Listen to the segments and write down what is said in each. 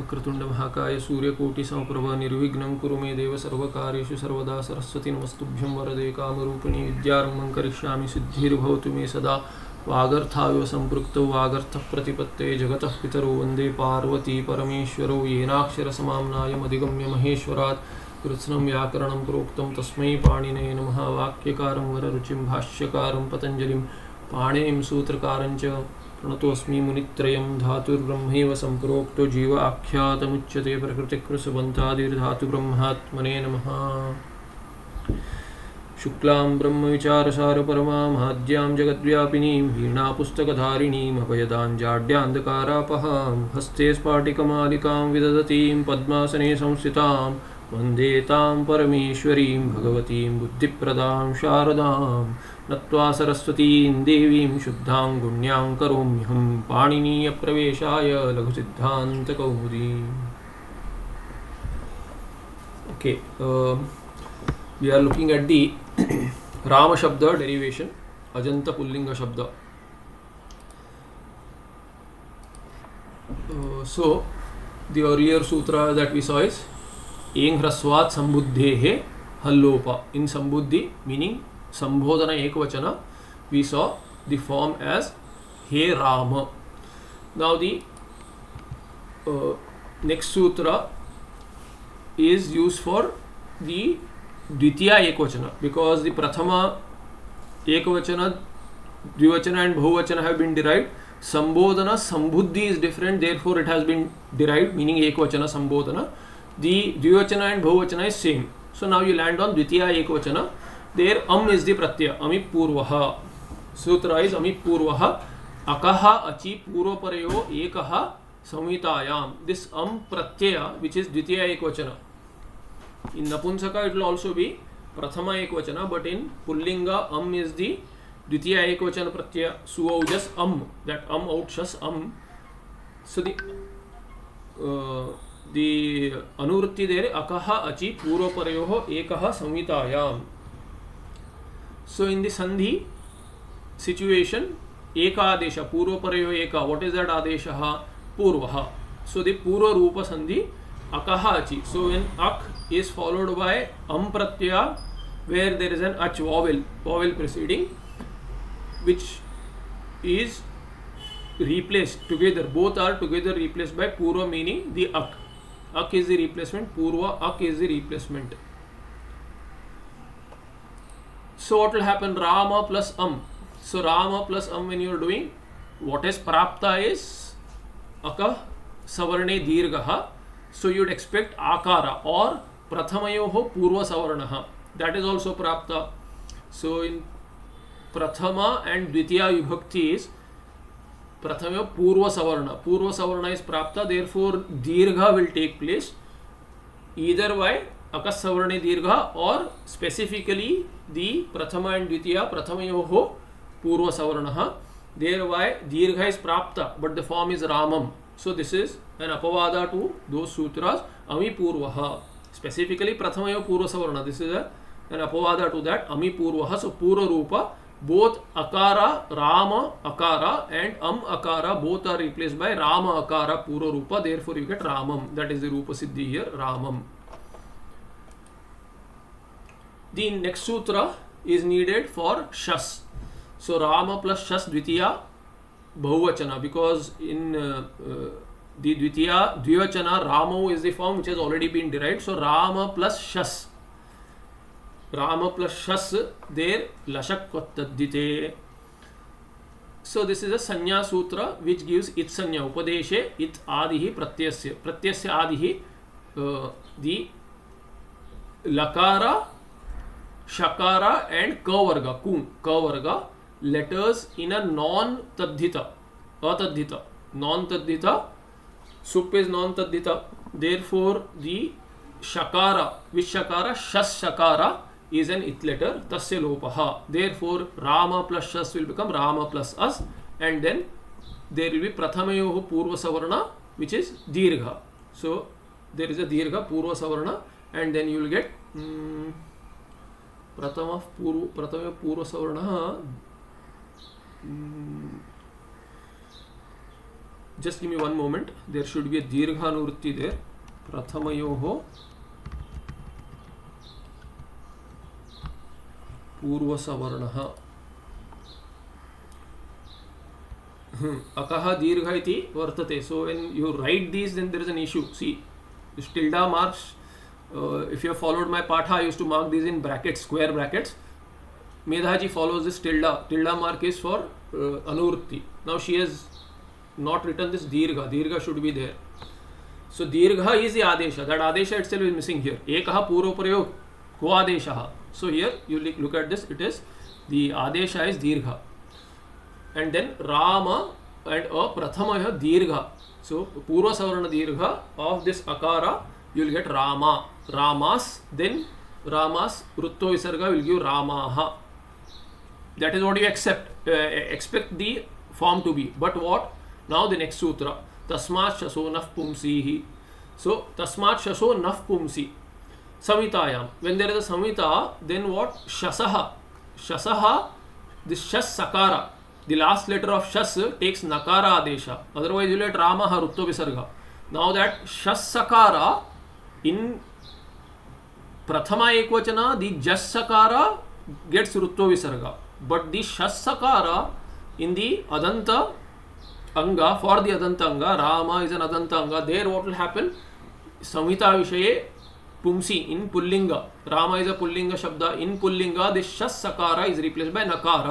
वक्रतुंड महाकाय सूर्यकोटि समप्रभ निर्विघ्नं कुरु मे देव सर्वकार्येषु सर्वदा सरस्वती नमस्तुभ्यं वरदे कामरूपिणी विद्यारम्भं करिष्यामि सिद्धिर्भवतु मे सदा। वागर्थाविव सम्पृक्तौ वागर्थप्रतिपत्ते जगतः पितरौ वंदे पार्वती परमेश्वरौ येनाक्षरसमाम्नायमधिगम्य महेश्वरात्। कृत्स्नं व्याकरणं प्रोक्तं तस्मै पाणिनये नमः। वाक्यकारं वररुचिं भाष्यकारं पतञ्जलिं पाणिनिं सूत्रकारं च प्रणतोऽस्मि मुनित्रयं धातुर्ब्रह्मैव सम्प्रोक्तो जीव आख्यातमुच्यते प्रकृतिकृसबन्तादिर्धातुब्रह्मात्मने नमः। शुक्लां ब्रह्मविचारसारपरमामाद्यां जगद्व्यापिनीं वीणापुस्तकधारिणीम् अभयदां जाड्यान्धकारापहां हस्ते स्फाटिकमालिकां विदधतीं पद्मासने संस्थितां वंदे तां परमेश्वरीं भगवतीं बुद्धिप्रदां शारदां नत्वा सरस्वती देवी शुद्धा गुण्या कौम्यहम पाणनीय प्रवेशा Laghu Siddhanta Kaumudi okay we are looking at the Rama शब्द डेरिवेशन अजंत पुल्लिंग शब्द so the earlier sutra that we saw is एंग ह्रस्वात्बुद्धे हल्लोप इन संबुद्धि मीनिंग संबोधन एकवचन we saw the form as hey Rama. Now the next sutra is use for the द्वितीय एकवचन बिकॉज़ दि प्रथम एकवचन द्विवचन एंड बहुवचन हैव बीन डिराइव संबोधन, संबुद्धि is different therefore it has been derive meaning एकवचन संबोधन. दि द्विवचन एंड बहुवचन is same so now you land on द्वितीय एकवचन देर अम इज़ दि प्रत्यय, अमी पूर्व। सूत्र इज़ अमी पूर्व। अकह अचि पूर्वपरयो एक संहितायां। This um Pratyaya which is द्वितीय एकवचन। इन नपुंसक इट विल आल्सो बी प्रथम एकवचन बट इन पुल्लिंग अम इज़ दि द्वितीय एकवचन प्रत्यय। सुओजस अम दैट अम औस अम। सो दि दि अनुवृत्ति देर अकह अचि पूर्वपर एक संहितायां So in the Sandhi situation, Eka Adesha, Purvaparayo Eka, what is that Adesha? Purvaha. So the Purva Rupa Sandhi Akaha Achi. So when Ak is followed by Am Pratyaya, where there is an Ach vowel, vowel preceding, which is replaced together. Both are together replaced by Purva meaning the Ak. Ak is the replacement, Purva Ak is the replacement. So what will happen? Rama plus Am. So Rama plus Am when you are doing, what is Prapta is Aka Savarne Dirgaha. So you would expect Akara or Prathamayoho Purva Savarnaha. That is also Prapta. So in Prathama and Dvitiya Vibhakti is Prathama Purva Savarna. Purva Savarna is Prapta, therefore Dirgha will take place either by अकस्वर्णी दीर्घ और specifically दी प्रथम and द्वितीय, प्रथम हो पूर्व सवर्ण देर वाय दीर्घ is प्राप्त बट द फॉर्म इज़ रामम। सो दिस इज़ एन अपवाद टू दो सूत्र अमी पूर्व स्पेसिफिकली प्रथम पूर्व सवर्ण दिस इज़ एन अपवाद टू दैट अमीपूर्व। सो पूर्व रूप बोथ अकार, राम अकार एंड अम अकार both are replace by Rama अकार पूर्व रूप देर फॉर यू गेट रामम। दैट इज़ द रूप सिद्धि हियर रामम। The next sutra is needed for shas so rama plus shas dvitiya bahuvachana because in uh, uh, the dvitiya dvivachana ramo is the form which has already been derived so rama plus shas Rama plus Shas, there Lashakvattadite. So this is a Sanya Sutra which gives it Sanya Upadeshe it Adihi Pratyasya. Pratyasya Adihi uh, the Lakara, शकारा and क वर्ग kung क वर्ग letters in a non तद्धित अतद्धित non तद्धित सुप is non तद्धित therefore the शकारा which शकारा शस शकारा इज़ एन इथ लेटर तस्य लोप देर फोर राम प्लस शस will become Rama plus us and then there will be प्रथमयो पूर्व सवर्ण विच इज़ दीर्घ सो देर इज़ अ दीर्घ पूर्व सवर्ण and then you will get प्रथम पूर्व प्रथम पूर्वसवर्ण just me one moment there should be दीर्घानुवृत्ति there प्रथम पूर्वसवर्ण। हम्म, अकह दीर्घ इति वर्तते. So when you write these then there is an issue see tilde marks uh, if you have followed my patha i used to mark these in brackets square brackets medhaji follows this tilda tilda mark is for uh, anurti now she has not written this dirgha dirgha should be there so dirgha is the adesha that adesha itself is missing here ekah purva prayog ko adeshah so here you look at this it is the adesha is dirgha and then rama and a prathama dirgha so purva savarna dirgha of this akara you will get rama ramas then ramas rutto visarga will give ramaha that is what you accept uh, expect the form to be but what now the next sutra tasmat shaso naf pumsihi so tasmat shaso naf pumsi samhitayam when there is a samhita then what shasaha shasaha this shas sakara the last letter of shas takes nakara adesha otherwise you let rama harutto visarga now that shas sakara in प्रथम एक एकवचन, दि जकार gets ऋत्व विसर्ग। But दि षकार इन दि अदंत अंग for the अदंत अंग, Ram is an अदंत अंग there what will happen संहिता विषय पुंसी इन पुल्लिंग। राम इज़ अ पुल्लिंग शब्द इन पुल्लिंग दि षकार इज़ रिप्लेस बाय नकार।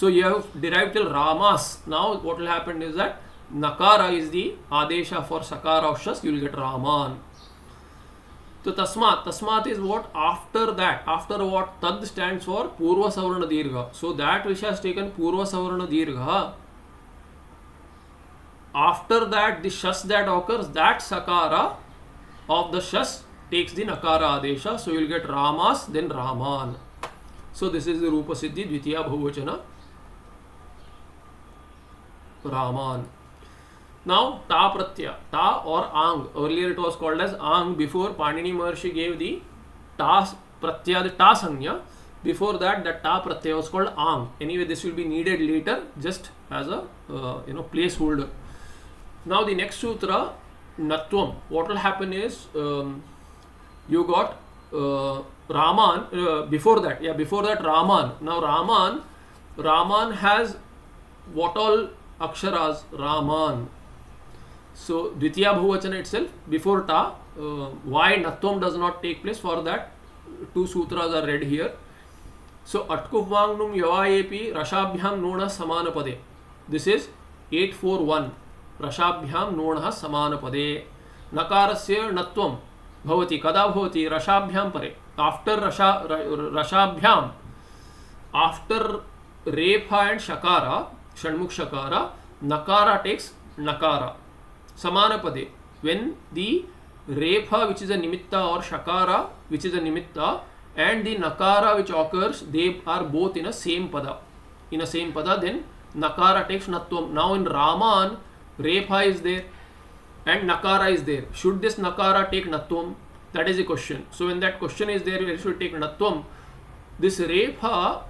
So you have derive till रामास। Now what will happen is that नकार इज़ दि आदेश फॉर सकार ऑफ़ शस यू विल गेट रामान। तो तस्मात तस्मात is what after that after what तद स्टैंड फॉर पूर्व सवर्ण दीर्घ। So that which has taken पूर्व सवर्ण दीर्घ आफ्टर दैट द शस दैट ऑकर्स दैट सकार ऑफ़ द शस टेक्स द नकार आदेश सो विल गेट रामास देन रामान सो दिस इज़ द रूप सिद्धि द्वितीय बहुवचन रामान Now ta pratyaya, ta or ang. Earlier it was called as ang before Panini Maharshi gave the ta pratyaya, the ta sanya. Before that, that ta pratyaya was called ang. Anyway, this will be needed later just as a uh, you know placeholder. Now the next sutra, natvam. What will happen is um, you got uh, Raman uh, before that. Yeah, before that Raman. Now Raman, Raman has what all aksharas Raman. So Dvitiya Bhuvachana itself before Ta, uh, why Natvam does not take place for that two sutras are read here. So Atkupvangnum Yavayepi Rashabhyam Nona Samanapade. This is 841. रसाभ्याम नोणः समानपदे नकारस्य नत्वं भवति कदा भवति रसाभ्यां परे after रसा रसाभ्याम after रेफा and शकारा षण्मुख shakara nakara takes nakara samana pade when the repha which is a nimitta or shakara which is a nimitta and the nakara which occurs they are both in a same pada in a same pada then nakara takes natvam now in raman repha is there and nakara is there should this nakara take natvam that is the question so when that question is there it should take natvam this repha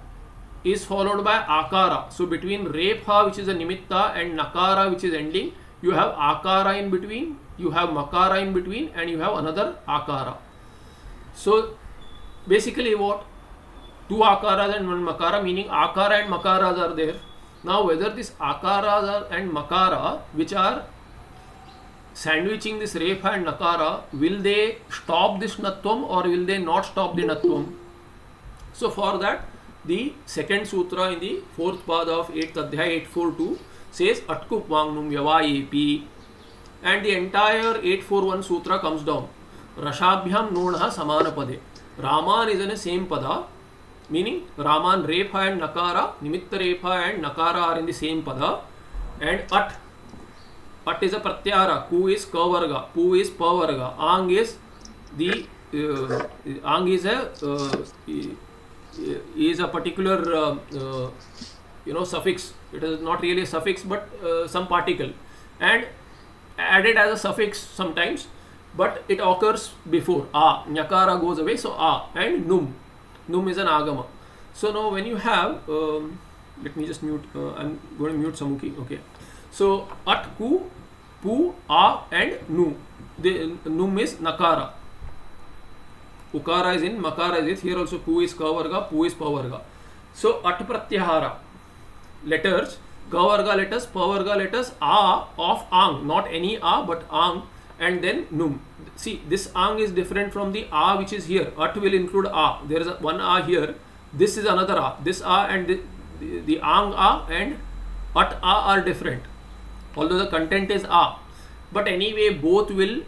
is followed by akara. So between repha which is a nimitta and nakara which is ending, you have akara in between, you have makara in between and you have another akara. So basically what? Two akaras and one makara meaning akara and makaras are there. Now whether this akaras and makara which are sandwiching this repha and nakara, will they stop this natvam or will they not stop the natvam? So for that the second sutra in the fourth pad of 8th adhyaya 842 says Atkup Vangnum Yavayepi and the entire 841 sutra comes down. Rashabhyam Nonha Samanapade. Raman is in the same pada meaning Raman Repha and Nakara, Nimitta Repha and Nakara are in the same pada and At At is a Pratyara, Ku is Kavarga, Pu is Pavarga, Ang is the uh, Ang is a uh, is a particular uh, uh, you know suffix it is not really a suffix but uh, some particle and added as a suffix sometimes but it occurs before a nyakara goes away so a and num num is an agama so now when you have um, let me just mute uh, i'm going to mute samuki okay so at ku pu, a, and nu. The num is nakara. Ukara is in, makara is it. Here also pu is kavarga, pu is pavarga. So at pratyahara letters, kavarga letters, pavarga letters, a of ang, not any a but ang, and then num. See, this ang is different from the a which is here. At will include a. There is one a here. This is another a. This a and the, the, the ang a and at a are different. Although the content is a, but anyway both will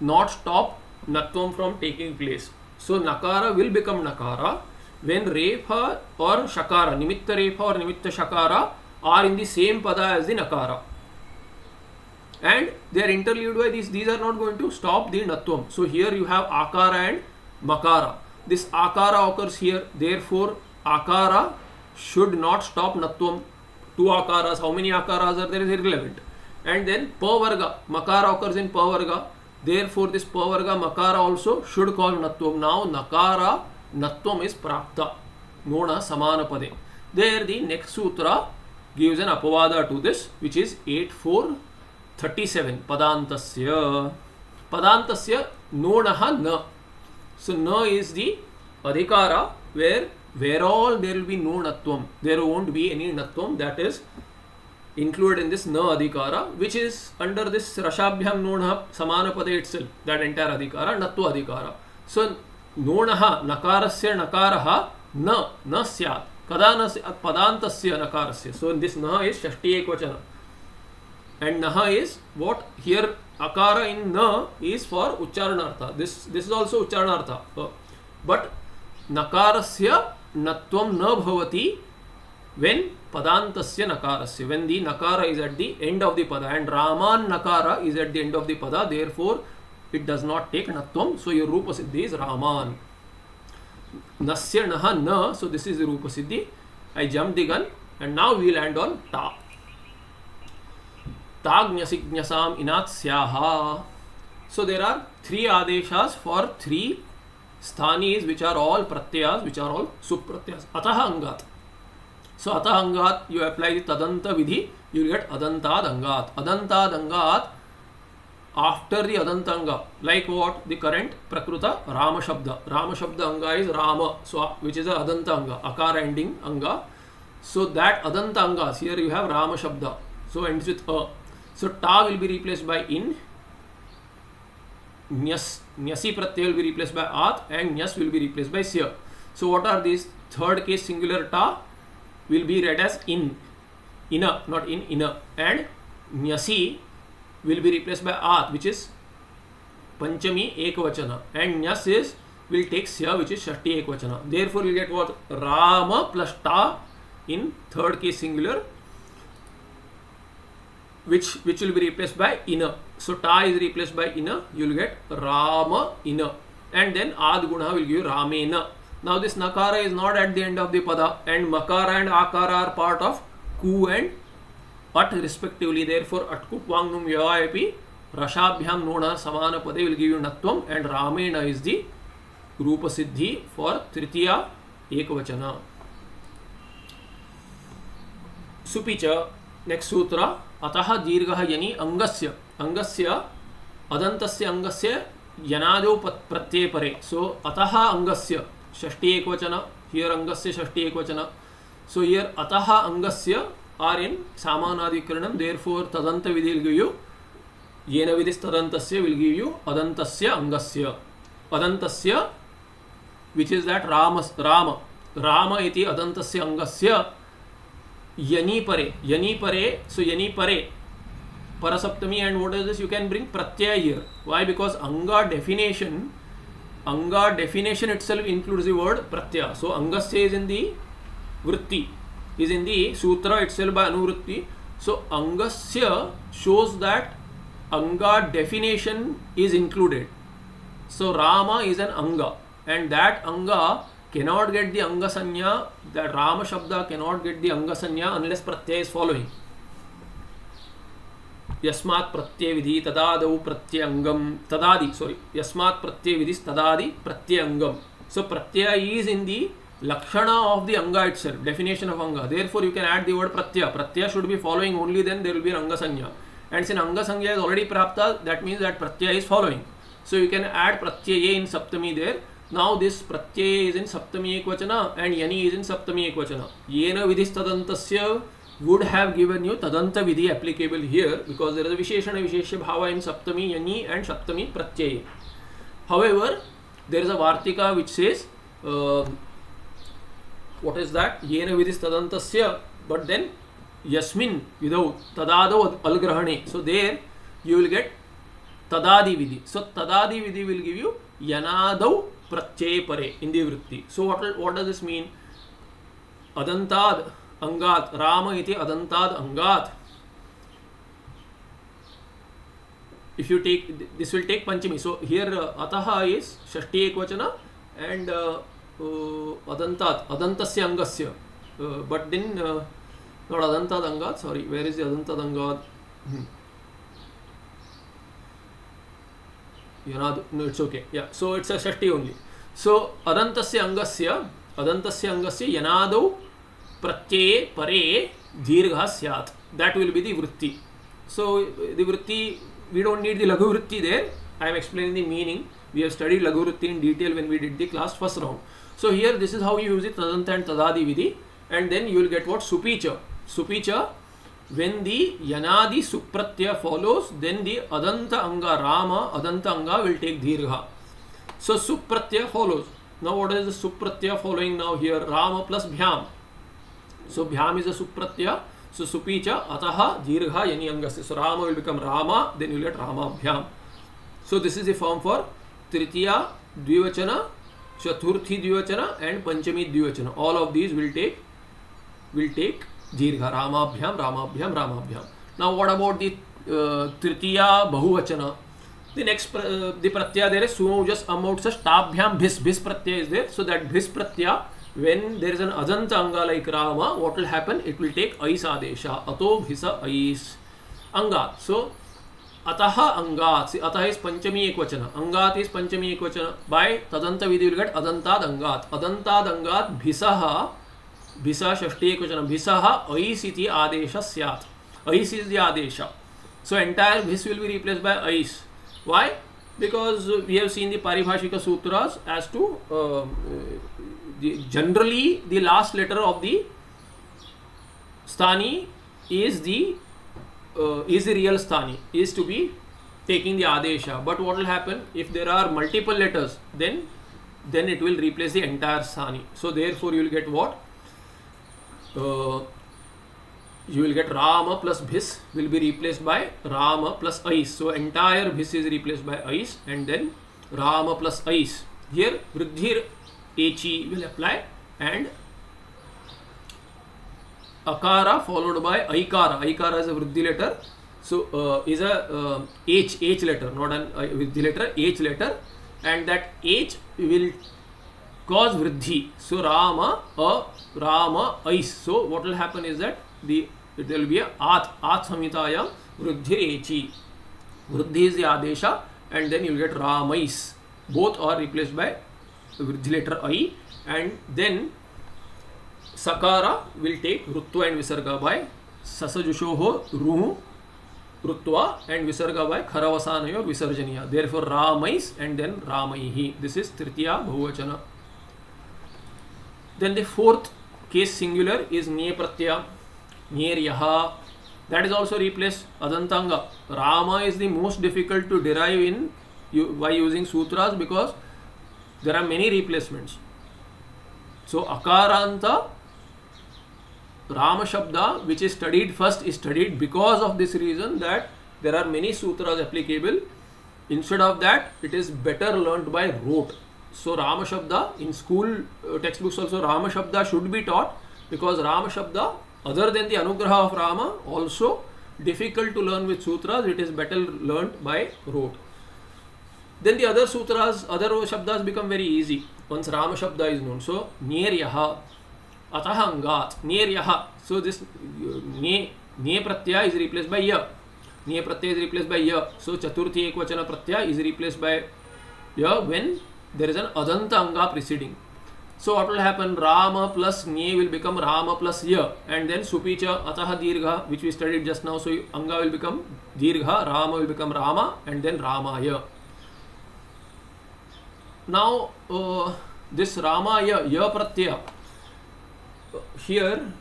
not stop natvam from taking place. So nakara will become nakara when repha or shakara, nimitta repha or nimitta shakara are in the same pada as the nakara. And they are interleaved by these. These are not going to stop the natvam. So here you have akara and makara. This akara occurs here. Therefore, akara should not stop natvam. Two akaras. How many akaras are there is irrelevant. And then pavarga. Makara occurs in pavarga. Therefore, this pavarga makara also should call natvam. Now, nakara नत्व इज़ प्राप्त। नोण समान पदे there the next sutra gives an अपवाद to this which is at four thirty seven पदात पदात नोण न सो न इज़ दि अधिकार where where all there will be no नत्व there won't be any नत्व that is include in this न अधिकार which is under this रशाभ्याम नोण समान पदे इट्स दैट एंटायर अधिकार नत्व अधिकार सो नोण नकार से नकार न न सैत् कदा न पदात नकार से सो दिस् न इज़ षष्टी एक वचन एंड नह इज़ वॉट हियर अकार इन न इज़ फॉर उच्चारणार्थ। दिस दिस इज़ ऑल्सो उच्चारणार्थ। बट नकार से नव वेन पदात नकार से वेन दि नकार is at the end of the पद एंड रामान नकार is at the end of the पद therefore it does not take नत्वम so your रूप सिद्धि इज़ रामान नस्य न सो दिस इज़ रूप सिद्धि I jump the gun and now we land on टा ताग्ञसिज्ञसाम इनाथ स्याहा सो देर आर थ्री आदेश फॉर थ्री स्थानीज विच आर ऑल प्रत्यास विच आर ऑल सुप्रत्यास अतः अंगात सो अतः अंगात यू अप्लाई तदंत विधि यू गेट अदंताद अंगात अदंताद अंगात after the adantanga. Like what? The current prakruta rama shabda. Rama shabda anga is rama so which is a adanta anga akara ending anga. So that adanta angas here you have rama shabda. So ends with a. So ta will be replaced by in. Nyas nyasi pratyay will be replaced by at and nyas will be replaced by sya. So what are these? Third case singular ta will be read as in. Ina not in ina and nyasi will be replaced by at which is panchami ekvachana. And nyas is will take sya which is shashti ekvachana. Therefore you get what? Rama plus ta in third case singular which which will be replaced by ina. So ta is replaced by ina you will get rama ina. And then ad guna will give ramena now this nakara is not at the end of the pada and makara and akara are part of ku and अट् respectively therefore अट् कुट वांग नुम नोण समान पदे will give you नत्व and रामेण इज़ दि रूप सिद्धि फॉर तृतीय एक वचन सुपि नेक्स्ट सूत्र, अतः दीर्घ यनी अंगस्य अंगस्य अदंतस्य अंगस्य यनादौ प्रत्यय परे सो, अतः अंगस्य षष्टि एक वचन हियर अंगस्य षष्टि एक वचन सो, हियर अतः अंगस्य आर् इन् सामानाधिकरणं देर् फोर् तदन्तविधि विल् गिव् यु येन विधिस्तदन्तस्य विल् गिव् यु अदन्तस्य अङ्गस्य अदन्तस्य which is that Rama Rama इति अदन्तस्य अङ्गस्य yani pare yani pare so yani pare parasaptami and what is this you can bring pratyaya here why because anga definition anga definition itself includes the word pratyaya so angasya is in the vritti is in the sutra itself by anuvritti so angasya shows that anga definition is included so rama is an anga and that anga cannot get the anga sanya that rama shabda cannot get the anga sanya unless pratyay is following यस्मात् प्रत्यय विधि तदादौ प्रत्यंगम तदादि sorry यस्मात् प्रत्यय विधि तदादि प्रत्यंगम so pratyaya is in the lakshana of the anga itself definition of anga therefore you can add the word pratyaya pratyaya should be following only then there will be an anga sanya And since Anga Sangya is already Prapta, that means that Pratyaya is following. So you can add Pratyaya in Saptami there. Now this Pratyaya is in Saptami Ekvachana and Yani is in Saptami Ekvachana. Yena Vidhis Tadantasya would have given you Tadanta Vidhi applicable here because there is a Visheshana Vishesha Bhava in Saptami Yani and Saptami Pratyaya. However, there is a Vartika which says, uh, what is that ये विधि तदंत but then यस्मिन विदौ तदाद अलग्रहणे. So there you will get तदादि विधि. So तदादि विधि will give you यनाद प्रत्यय परे इन वृत्ति so what what does this mean अदंता अंगात, राम इति अदंताद अंगात. If you take this will take Panchami. So here अतः इज़ षष्टी एक वचन एंड अदंत अदंतस्य अंगस्य बट दिन नॉट अदंतात् अंगात् सॉरी वेर इज़ अदंतात् अंगात् you not so it's a Shashti only सो अदंतस्य अंगस्य अदंतस्य अंगस्य यनादौ प्रत्यये परे दीर्घ स्यात् दैट विल बी दि वृत्ति सो दि वृत्ति वी डोंट नीड दि लघुवृत्ति वृत्ति there am explaining the meaning we have study लघुवृत्ति in detail when we did the class first round so here this is how you use it tadanta and tadadi vidhi and then you will get what supicha supicha when the yanadi supratya follows then the adanta anga rama adanta anga will take dirgha so supratya follows now what is the supratya following now here rama plus bhyam So bhyam is a supratyaya. So supicha ataha dirgha yani angasya. So Rama will become Rama, then you will get Rama bhyam. So this is the form for Tritiya, Dvivachana, चतुर्थी द्विवचन and पंचमी द्विवचन. All of these will take will take दीर्घ. रामाभ्याम रामाभ्याम रामाभ्याम. Now what about the तृतीय बहुवचन? द नेक्स्ट द प्रत्यय there is sum just amount स्टाभ्याम भिस भिस प्रत्यय इज़ देर सो दैट भिस प्रत्यय वेन देर इज़ एन अजंत अंगा like Rama what will happen it will take ऐस आदेश अतो भिस ऐस अंगा सो अतः अंगा अतः इस पंचमी एक वचन अंगात इस पंचमी एक वचन बाय तदंत विधि विघट अदंताद अंगात अदंताद अंगात भिषह भिषा षष्टी एक वचन भिषह ऐसी आदेश सियात। ऐस आदेश। सो एंटायर भिस विल बी रिप्लेस बाय ऐस why because we have seen the पारिभाषिक सूत्र as to generally the last letter of the स्थानी is the uh, is the real sthani is to be taking the adesha. But what will happen? If there are multiple letters then then it will replace the entire sthani. So therefore you will get what? Uh, you will get rama plus bhis will be replaced by rama plus ais. So entire bhis is replaced by ais and then rama plus ais. Here vruddhir HE will apply and akara followed by aikara. Aikara is a vriddhi letter. So uh, is a uh, H H letter, not an uh, vriddhi letter, H letter, and that H will cause vriddhi. So Rama, a Rama, Ais. So what will happen is that the it will be a At At Samhitayam vriddhi H. Vriddhi is the Adesha, and then you will get Ramais. Both are replaced by the letter I and then Sakara will take Rutva and Visarga by Sasajushoho Ruhu Rutva and Visarga by Kharavasana or Visarjaniya. Therefore Ramais and then Ramaihi. This is Tritiya Bahuvachana. Then the fourth case singular is Nye Pratyaya. Nyeryaha. That is also replaced Adantanga. Rama is the most difficult to derive in by using sutras because there are many replacements. So Akaranta Rama Shabda which is studied first is studied because of this reason that there are many sutras applicable. Instead of that it is better learnt by rote. So Rama Shabda in school uh, textbooks also Rama Shabda should be taught because Rama Shabda other than the Anugraha of Rama also difficult to learn with sutras it is better learnt by rote. Then the other sutras, other shabdas become very easy once Rama Shabda is known. So, near yaha, अतः अंगात near yo this ने प्रत्यय is replace by य। ने प्रत्यय is replace by य सो चतुर्थी एक वचन प्रत्यय इज़ रिप्लेस बाय य वेन देर इज़ एन अदंत अंगा preceding so what will happen Rama plus ने विल बिकम राम प्लस य एंड देन सुपी च अतः दीर्घ which we studied just now so अंगा विल बिकम दीर्घ, Rama will become Rama and then रामाय। नाउ दिस uh, रामाय, य प्रत्यय here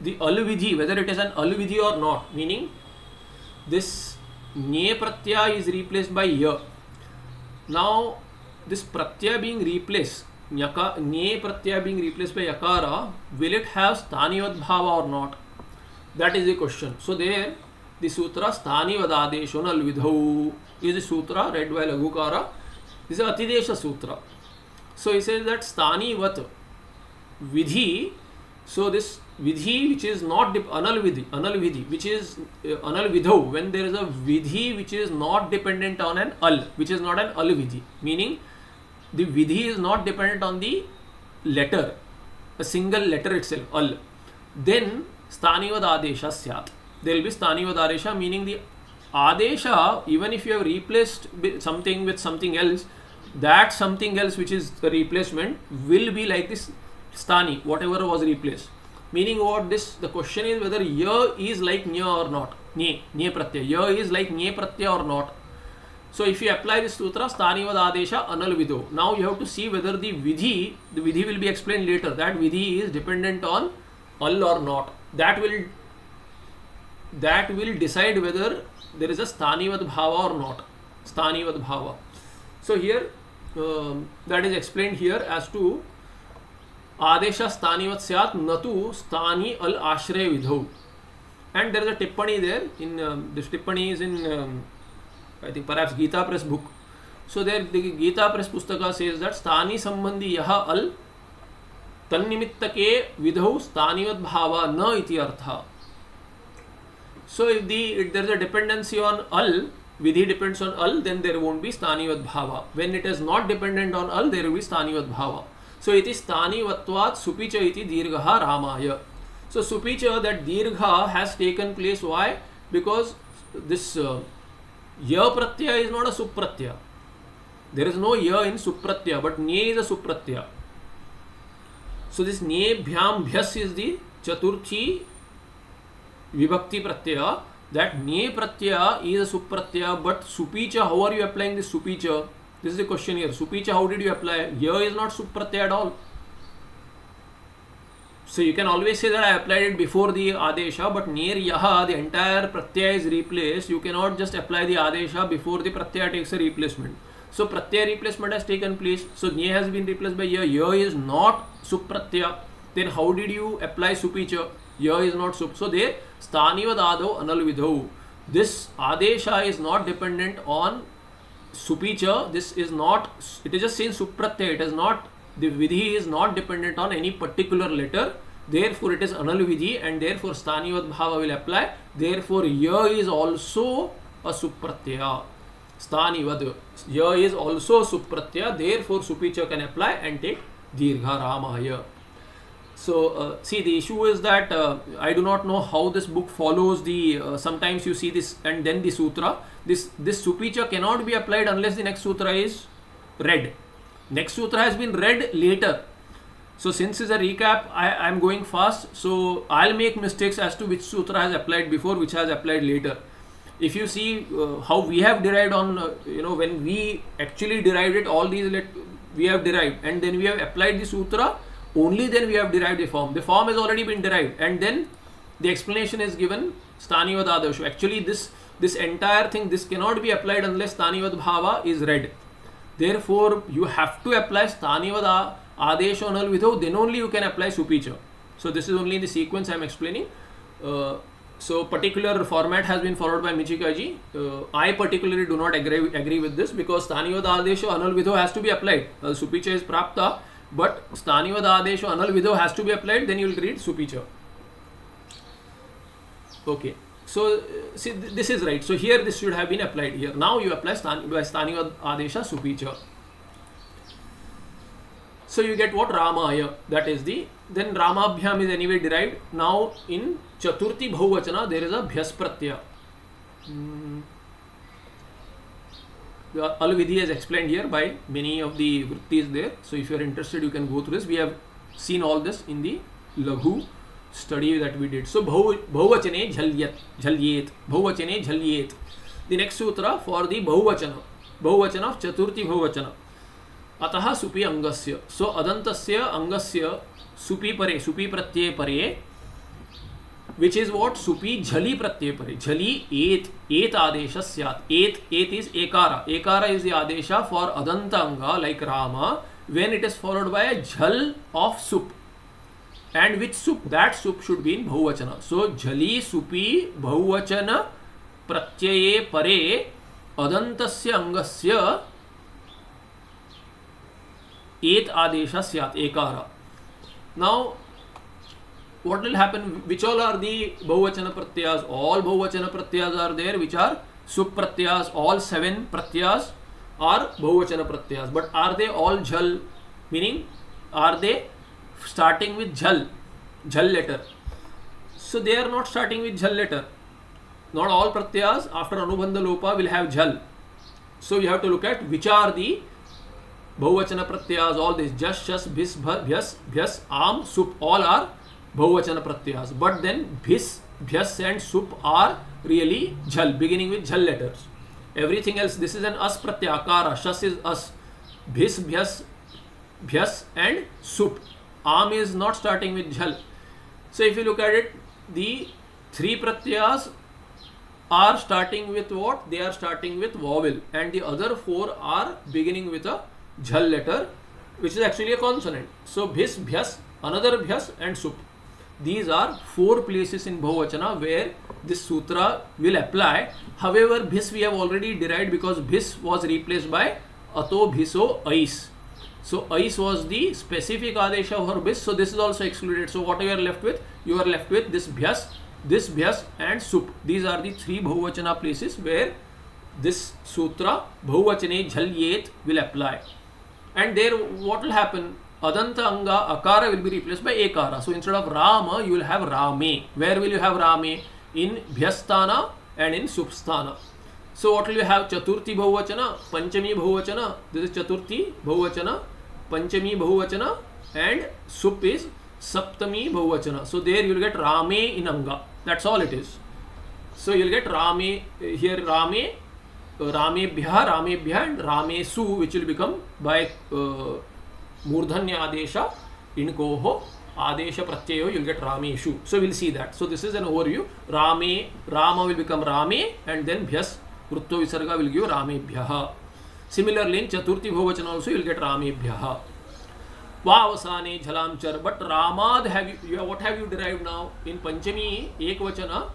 the Alvidhi, whether it is an Alvidhi or not, meaning this Nye Pratyaya is replaced by Ya. Now this Pratyaya being replaced Nyaka, Nye Pratyaya being replaced by Yakara, will it have Stanivad Bhava or not? That is the question. So there, the Sutra Stanivad Adeshonal Vidhau is the Sutra read by Lagukara. This is Atidesha Sutra. So he says that Stanivat Vidhi, so this Vidhi which is not Anal Vidhi, Anal Vidhi, which is uh, Anal Vidhau, when there is a Vidhi which is not dependent on an Al, which is not an Al Vidhi, meaning the vidhi is not dependent on the letter, a single letter itself, al. Then stanivad adesha syat. There will be stanivad adesha, meaning the adesha, even if you have replaced something with something else, that something else which is the replacement will be like this stani, whatever was replaced. Meaning what this, the question is whether ya is like nya or not. Nye, nye pratyaya. Ya is like nye pratyaya or not. So if you apply this sutra, Stanivad Adesha Anal Vidho. Now you have to see whether the Vidhi, the Vidhi will be explained later. That Vidhi is dependent on Al or not. That will that will decide whether there is a Stanivad Bhava or not. Stanivad Bhava. So here um, that is explained here as to आदेश स्थानीवत सैत् न तो स्थानीय अल आश्रय विधौ। And there is a टिप्पणी there in this टिप्पणी is in I think पर Gita Press book so there Gita Press पुस्तक says that स्थानी संबंधी यह अल तन्निमित्त के विधौ स्थानीवत भाव न इति अर्थ so if the it there is a dependency on अल विधि डिपेंड्स ऑन अल देन देर वोंट बी स्थानीय भाव when it is not dependent on Al there be स्थानीवत भाव सो इति स्थानीवत्वात् सुपिच इति दीर्घः रामाय सो सुपिच दैट दीर्घ has taken place why because this य प्रत्यय इज़ नॉट अ सुप्रत्यय देयर इज़ नो य इन सुप्रत्यय बट ने इज़ अ सुप्रत्यय सो दिस नेभ्याम भ्यस इज़ द चतुर्थी विभक्ति प्रत्यय दैट ने प्रत्यय इज़ अ सुप्रत्यय but सुपिच how are you applying this सुपिच This is the question here. Supicha, how did you apply? Ya is not supratyaya at all. So you can always say that I applied it before the Adesha, but near Yaha, the entire Pratyaya is replaced. You cannot just apply the Adesha before the Pratyaya takes a replacement. So Pratyaya replacement has taken place. So Nye has been replaced by Ya. Ya is not Supratyaya. Then how did you apply Supicha? Ya is not Sup. So there, Stanivad Anal Vidho. This Adesha is not dependent on Supicha. This is not, it is just saying Supratyaya. It is not the vidhi is not dependent on any particular letter therefore it is anal vidhi and therefore stanivat bhava will apply therefore ya is also a supratyaya stanivad ya is also supratyaya therefore supicha can apply and take dirgha ramaya so uh, see the issue is that uh, i do not know how this book follows the uh, sometimes you see this and then the sutra this this supicha cannot be applied unless the next sutra is read Next sutra has been read later. So since is a recap, I am going fast. So I'll make mistakes as to which sutra has applied before, which has applied later. If you see uh, how we have derived on, uh, you know, when we actually derived it, all these we have derived and then we have applied the sutra, only then we have derived the form. The form has already been derived and then the explanation is given Stanivad Adashu. Actually this, this entire thing, this cannot be applied unless Stanivad Bhava is read. Therefore, you have to apply Sthanivada Adesha on Vidho, then only you can apply Supicha. So this is only the sequence I am explaining. Uh, so particular format has been followed by Michikaji. Uh, I particularly do not agree, agree with this because Sthanivada Adesha Anal Vidho has to be applied. Uh, Supicha is Prapta, but Sthanivada Adesha Anal Vidho has to be applied, then you will read Supicha. Okay. So see this is right. So here this should have been applied here. Now you apply stan by stani adesha supicha. So you get what Ramaya that is the then Ramabhyam is anyway derived. Now in Chaturthi Bhuvachana there is a Bhyas Pratyaya. Hmm. The Alvidhi is explained here by many of the vrittis there. So if you are interested, you can go through this. We have seen all this in the Laghu study that we did. So Bahuvachane Jhalyat, Jhalyet, Bahuvachane Jhalyet. The next sutra for the Bahuvachana, Bahuvachana of Chaturthi Bahuvachana. अतः सुपी अंगस्य सो अदंतस्य अंगस्य सुपी परे सुपी प्रत्यय परे विच इज़ वॉट सुपी झली प्रत्यय पर झली एत एत आदेश एत एत इज़ एकार एकार इज़ द आदेश फॉर अदंत अंग like Rama when it is followed by झल ऑफ़ सुप एंड विच सुप दैट सुप शुड बी बहुवचन सो झली सुपी बहुवचन प्रत्यय परे अदंत अंग एत आदेश सैत एकार now what will happen which all are the bahuvachana pratyas all bahuvachana pratyas are there which are sup pratyas all seven pratyas are bahuvachana pratyas but are they all jhal meaning are they starting with jhal jhal letter so they are not starting with jhal letter not all pratyas after anubandha lopa will have jhal so you have to look at which are the bahuvachana pratyas all this just just bhis bhyas bhyas am sup all are Bhavachana Pratyas. But then Bhis, Bhyas and Sup are really Jhal, beginning with jal letters. Everything else, this is an As Pratyakara. Shas is As. Bhis, Bhyas, Bhyas and Sup. Am is not starting with jal. So if you look at it, the three pratyayas are starting with what? They are starting with vowel and the other four are beginning with a jal letter which is actually a consonant. So bhis, bhyas, another bhyas and sup these are four places in Bahuvachana where this sutra will apply. However, Bhis we have already derived because Bhis was replaced by Ato Bhiso Ais. So Ais was the specific Adesha for Bhis. So this is also excluded. So what you are left with? You are left with this Bhyas, this Bhyas and Sup. These are the three Bahuvachana places where this sutra Bahuvachane Jhalyet will apply. And there what will happen? Adanta Anga Akara will be replaced by Ekara. So instead of Rama, you will have Rame. Where will you have Rame? In Bhyastana and in Supsthana. So what will you have? Chaturthi Bahuvachana, Panchami Bahuvachana. This is Chaturthi Bahuvachana, Panchami Bahuvachana and Sup is Saptami Bahuvachana. So there you will get Rame in Anga. That's all it is. So you will get Rame, here Rame, Ramebhya, Ramebhya and Ramesu which will become by uh, मूर्धन्य आदेश इनको हो आदेश प्रत्यय you get रामेशु so will see that so this is an over you रामे, Ram will become रामे and then भ्यस वृत्त विसर्ग विल गिव रामेभ्य. सिमिलरली चतुर्थी भोवचन ऑल्सो विल गेट रामेभ्य. वावसाने झलामचर but रामाद have you what have you derive now in पंचमी एक वचन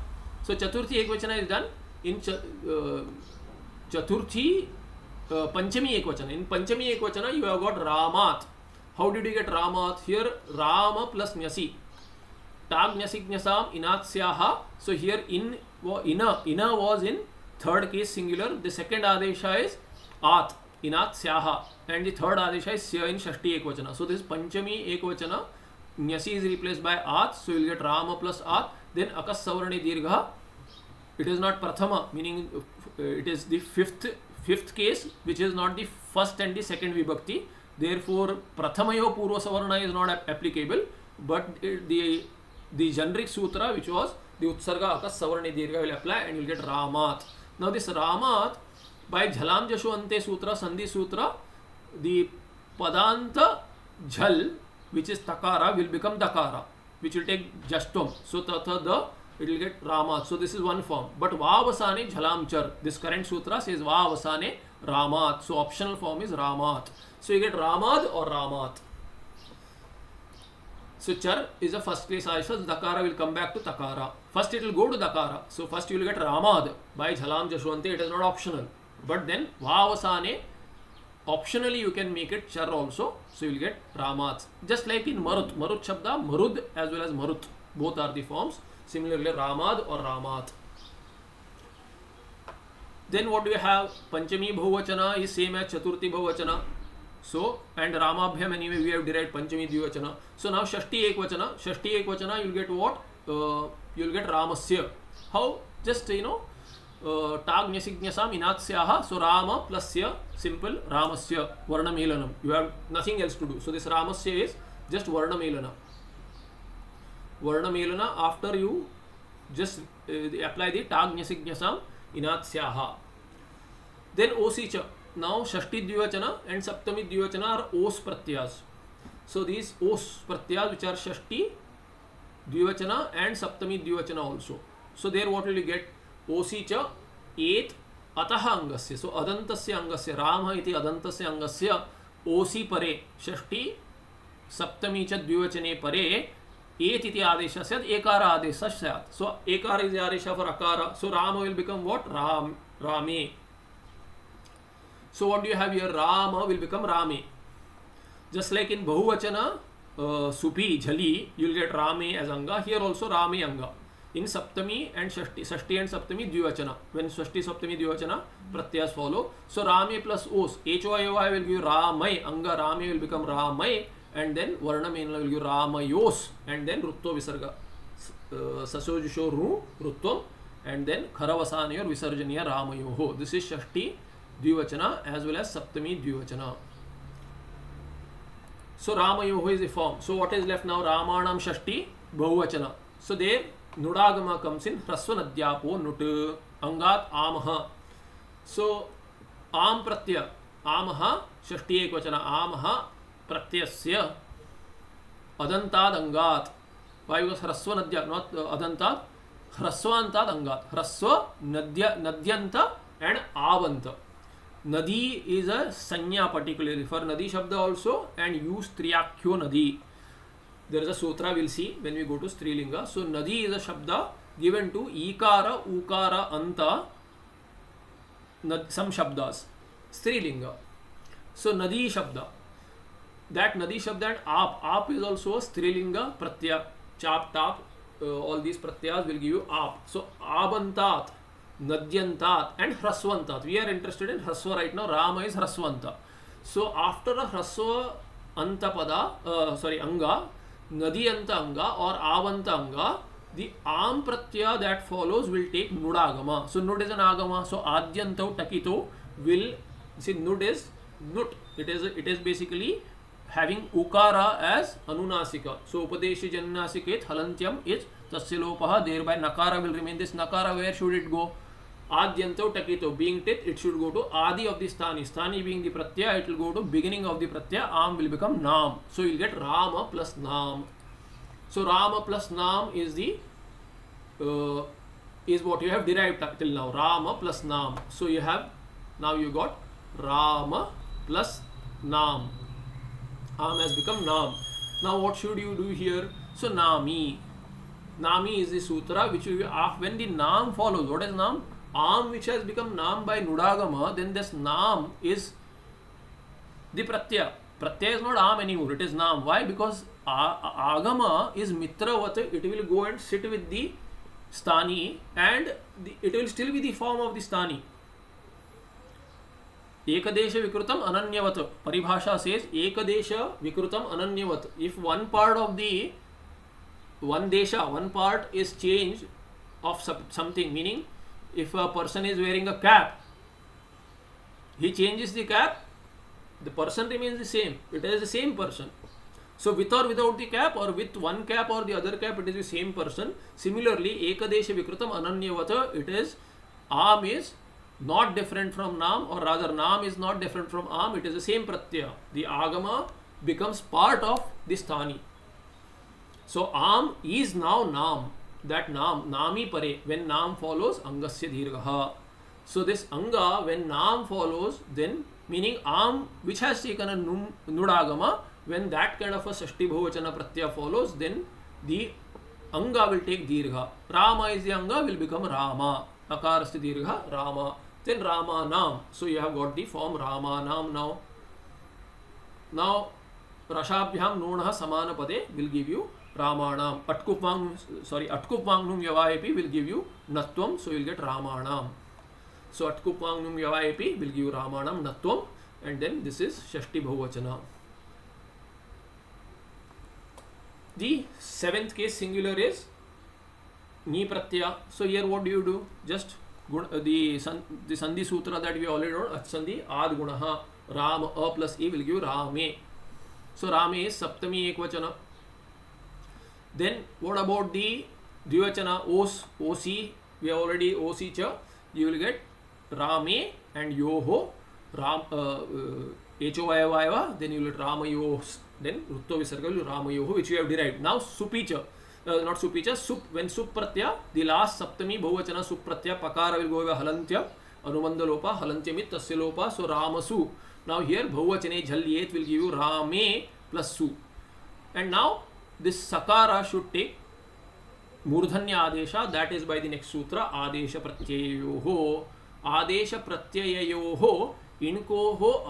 सो चतुर्थी एक वचन इज़ डन इन चतुर्थी पंचमी एक वचन इन पंचमी एक वचन यू हैव गॉट रामाथ हाउ डिड यू गेट रामाथ हियर राम प्लस न्यसी टाग न्यसी न्यसा इनाथ so here in in in was in third case singular the second Adesh is आथ इनाथ स्याह एंड द थर्ड आदेश इज़ स्य इन षष्टी एक वचन सो दिस पंचमी एक वचन न्यसी इज़ रिप्लेस बाय आथ so will get Rama plus आथ देन अकसवर्णी दीर्घ इट इज़ नॉट प्रथम meaning it is the fifth fifth case which is not the first and the second विभक्ति देर फोर प्रथम पूर्व सवर्ण is not applicable but the generic सूत्र which was the उत्सर्ग अक सवर्ण दीर्घ will apply and will get रामात now this रामात बाय झलाम जशु अंते सूत्र संधि सूत्र दि पदांत झल विच इज़ तकारा विल बिकम दकारा विच विल टेक जस्टोम सो तथा the it will get ramat so this is one form but vavasane jhalam char this current sutra says vavasane ramat so optional form is ramat So you get Ramad or Ramat. So Char is a first case Aisha. Dakara will come back to Takara. First it will go to Dakara. So first you will get Ramad by Jhalam Jashwante. It is not optional. But then Vavasane, optionally you can make it Char also. So you will get Ramat. Just like in Marut. Marut Shabda, Marud as well as Marut. Both are the forms. Similarly Ramad or Ramat. Then what do we have? Panchami Bhuvachana is same as Chaturthi Bhuvachana. So, and Ramabhyam anyway we have derived Panchami Dvivachana. So now Shashti Ekvachana, Shashti Ekvachana you will get what? Uh, you will get Ramasya. How? Just you know, uh, tag nyasignasam inatsyaha so rama plus ya simple ramasya varna melanam you have nothing else to do so this ramasya is just varna वर्णमेलना after you just apply the टाग्ञसिज्ञसा इना then ओसी च now Shashti द्विवचना and सप्तमी द्विवचना are ओस प्रत्यास so these ओस प्रत्यास which are षष्टी द्विवचना and सप्तमी द्विवचना also so there what will you get ओसी चेत अतः अंग से सो अदंत अंग से राम अदंत अंग से ओसी परे षष्टी सप्तमी च द्विवचने परे एत् इति आदेशः स्यात् एकार आदेशः स्यात् सो एकार इज़ आदेश फॉर अकार so Rama will become what Rama रामे have here rama will become rame just like in bahuvachana uh, supi jhali you will get rame as anga here also rame anga in saptami and shashti shashti and saptami dvivachana when shashti saptami dvivachana pratyas follow so rame plus os h o i o i will give ramai anga rame will become ramai and then varna menala will give ramayos and then rutto visarga uh, sasojusho ru rutvam and then kharavasanayor visarjaniya ramayoho this is shashti dvivachana as well as saptami dvivachana so ramayoho is a form so what is left now ramanam shashti bahuvachana so there comes in ह्रस्व नद्यापो नुट अंगात आम सो आम प्रत्यय आम षष्टी एक वचन आम प्रत्यय अदंतादंगा वायु ह्रस्व नद अदंता ह्रस्वांता अंगा ह्रस्व नद्य नद्यंत एंड आवंत नदी इज़ अ संज्ञा पर्टिकुलरली फॉर नदी शब्द ऑल्सो एंड यू त्रियाख्यो नदी। There is a सोत्रा will see when we go to स्त्रीलिंग सो नदी इज़ अ शब्द गिवन टू ईकार, ऊकार, अंत सम शब्द स्त्रीलिंग सो नदी शब्द। That nadi shabda and aap aap is also a strilinga pratyaya chap tap uh, all these pratyas will give you aap so abantat nadyantat and hraswantat we are interested in hraswa right now rama is hraswanta so after a hraswa antapada uh, sorry anga नदीयंत अंग और आवंत अंग the am pratyaya that follows will take nudagama so nud is an agama so adyanto takito will see nud is nut it is it is basically having ukara as anunasika so upadeshi jannasikit halantyam is tasya lopah thereby nakara will remain this nakara where should it go adyanto takito being tit it should go to adi of the sthani sthani being the pratyaya it will go to beginning of the pratyaya am will become nam so you'll get rama plus nam so rama plus nam is the uh, is what you have derived till now rama plus nam so you have now you got rama plus nam am has become nam now what should you do here so nami nami is the sutra which will be when the nam follows what is nam am which has become nam by nudagama then this nam is the pratyaya pratyaya is not am anymore it is nam why because agama is mitravat it will go and sit with the stani and the, it will still be the form of the stani एक देश विकृत अनन्यवत। परिभाषा से एक देश विकृत अनन्यवत। If one part of the one देश one part is change of something meaning if a person is wearing a cap he changes the cap the person remains the same it is the same person so with or without the cap or with one cap or the other cap it is the same person similarly एक देश विकृत अनन्यवत it is um is not different from nam or rather nam is not different from am it is the same pratyaya the agama becomes part of the sthani so am is now nam that nam nami pare when nam follows angasya dirgha so this anga when nam follows then meaning am which has taken a num, nudagama when that kind of a shashti bhuvachana pratyaya follows then the anga will take dirgha rama is the anga will become rama akarasti dirgha rama then rama nam so you have got the form rama nam now now rashabhyam nonah samana pade will give you Ramanam. Atkupvang, sorry, Atkupvangnum Yavaepi will give you Natvam, so you'll get Ramanam. So Atkupvangnum Yavaepi will give you Ramanam, Natvam, and then this is Shashti Bhuvachana. The seventh case singular is Ni Pratyaya. So here what do you do? Just Uh, san, the Sandhi Sutra that we already know, Sandhi Ad Gunaha, Ram, A plus E will give you Rame. So Rame is Saptami Ekvachana. Then what about the Dvivachana Os, OC? We have already OC cha. You will get Rame and Yoho, Ram, uh, uh, HOYYva, then you will get Ramayos, then Rutto Visarga will Ramayoho, which we have derived. Now Supicha. Uh, not supicha sup when sup pratya the last saptami bahuvachana sup pratya pakara will go with halantya anubandha lopa halantyamit tasya lopa so ramasu now here bahuvachane jhalyet will give you rame plus su and now this sakara should take मूर्धन्य आदेश that is by the next सूत्र आदेश प्रत्ययो आदेश प्रत्ययो इनको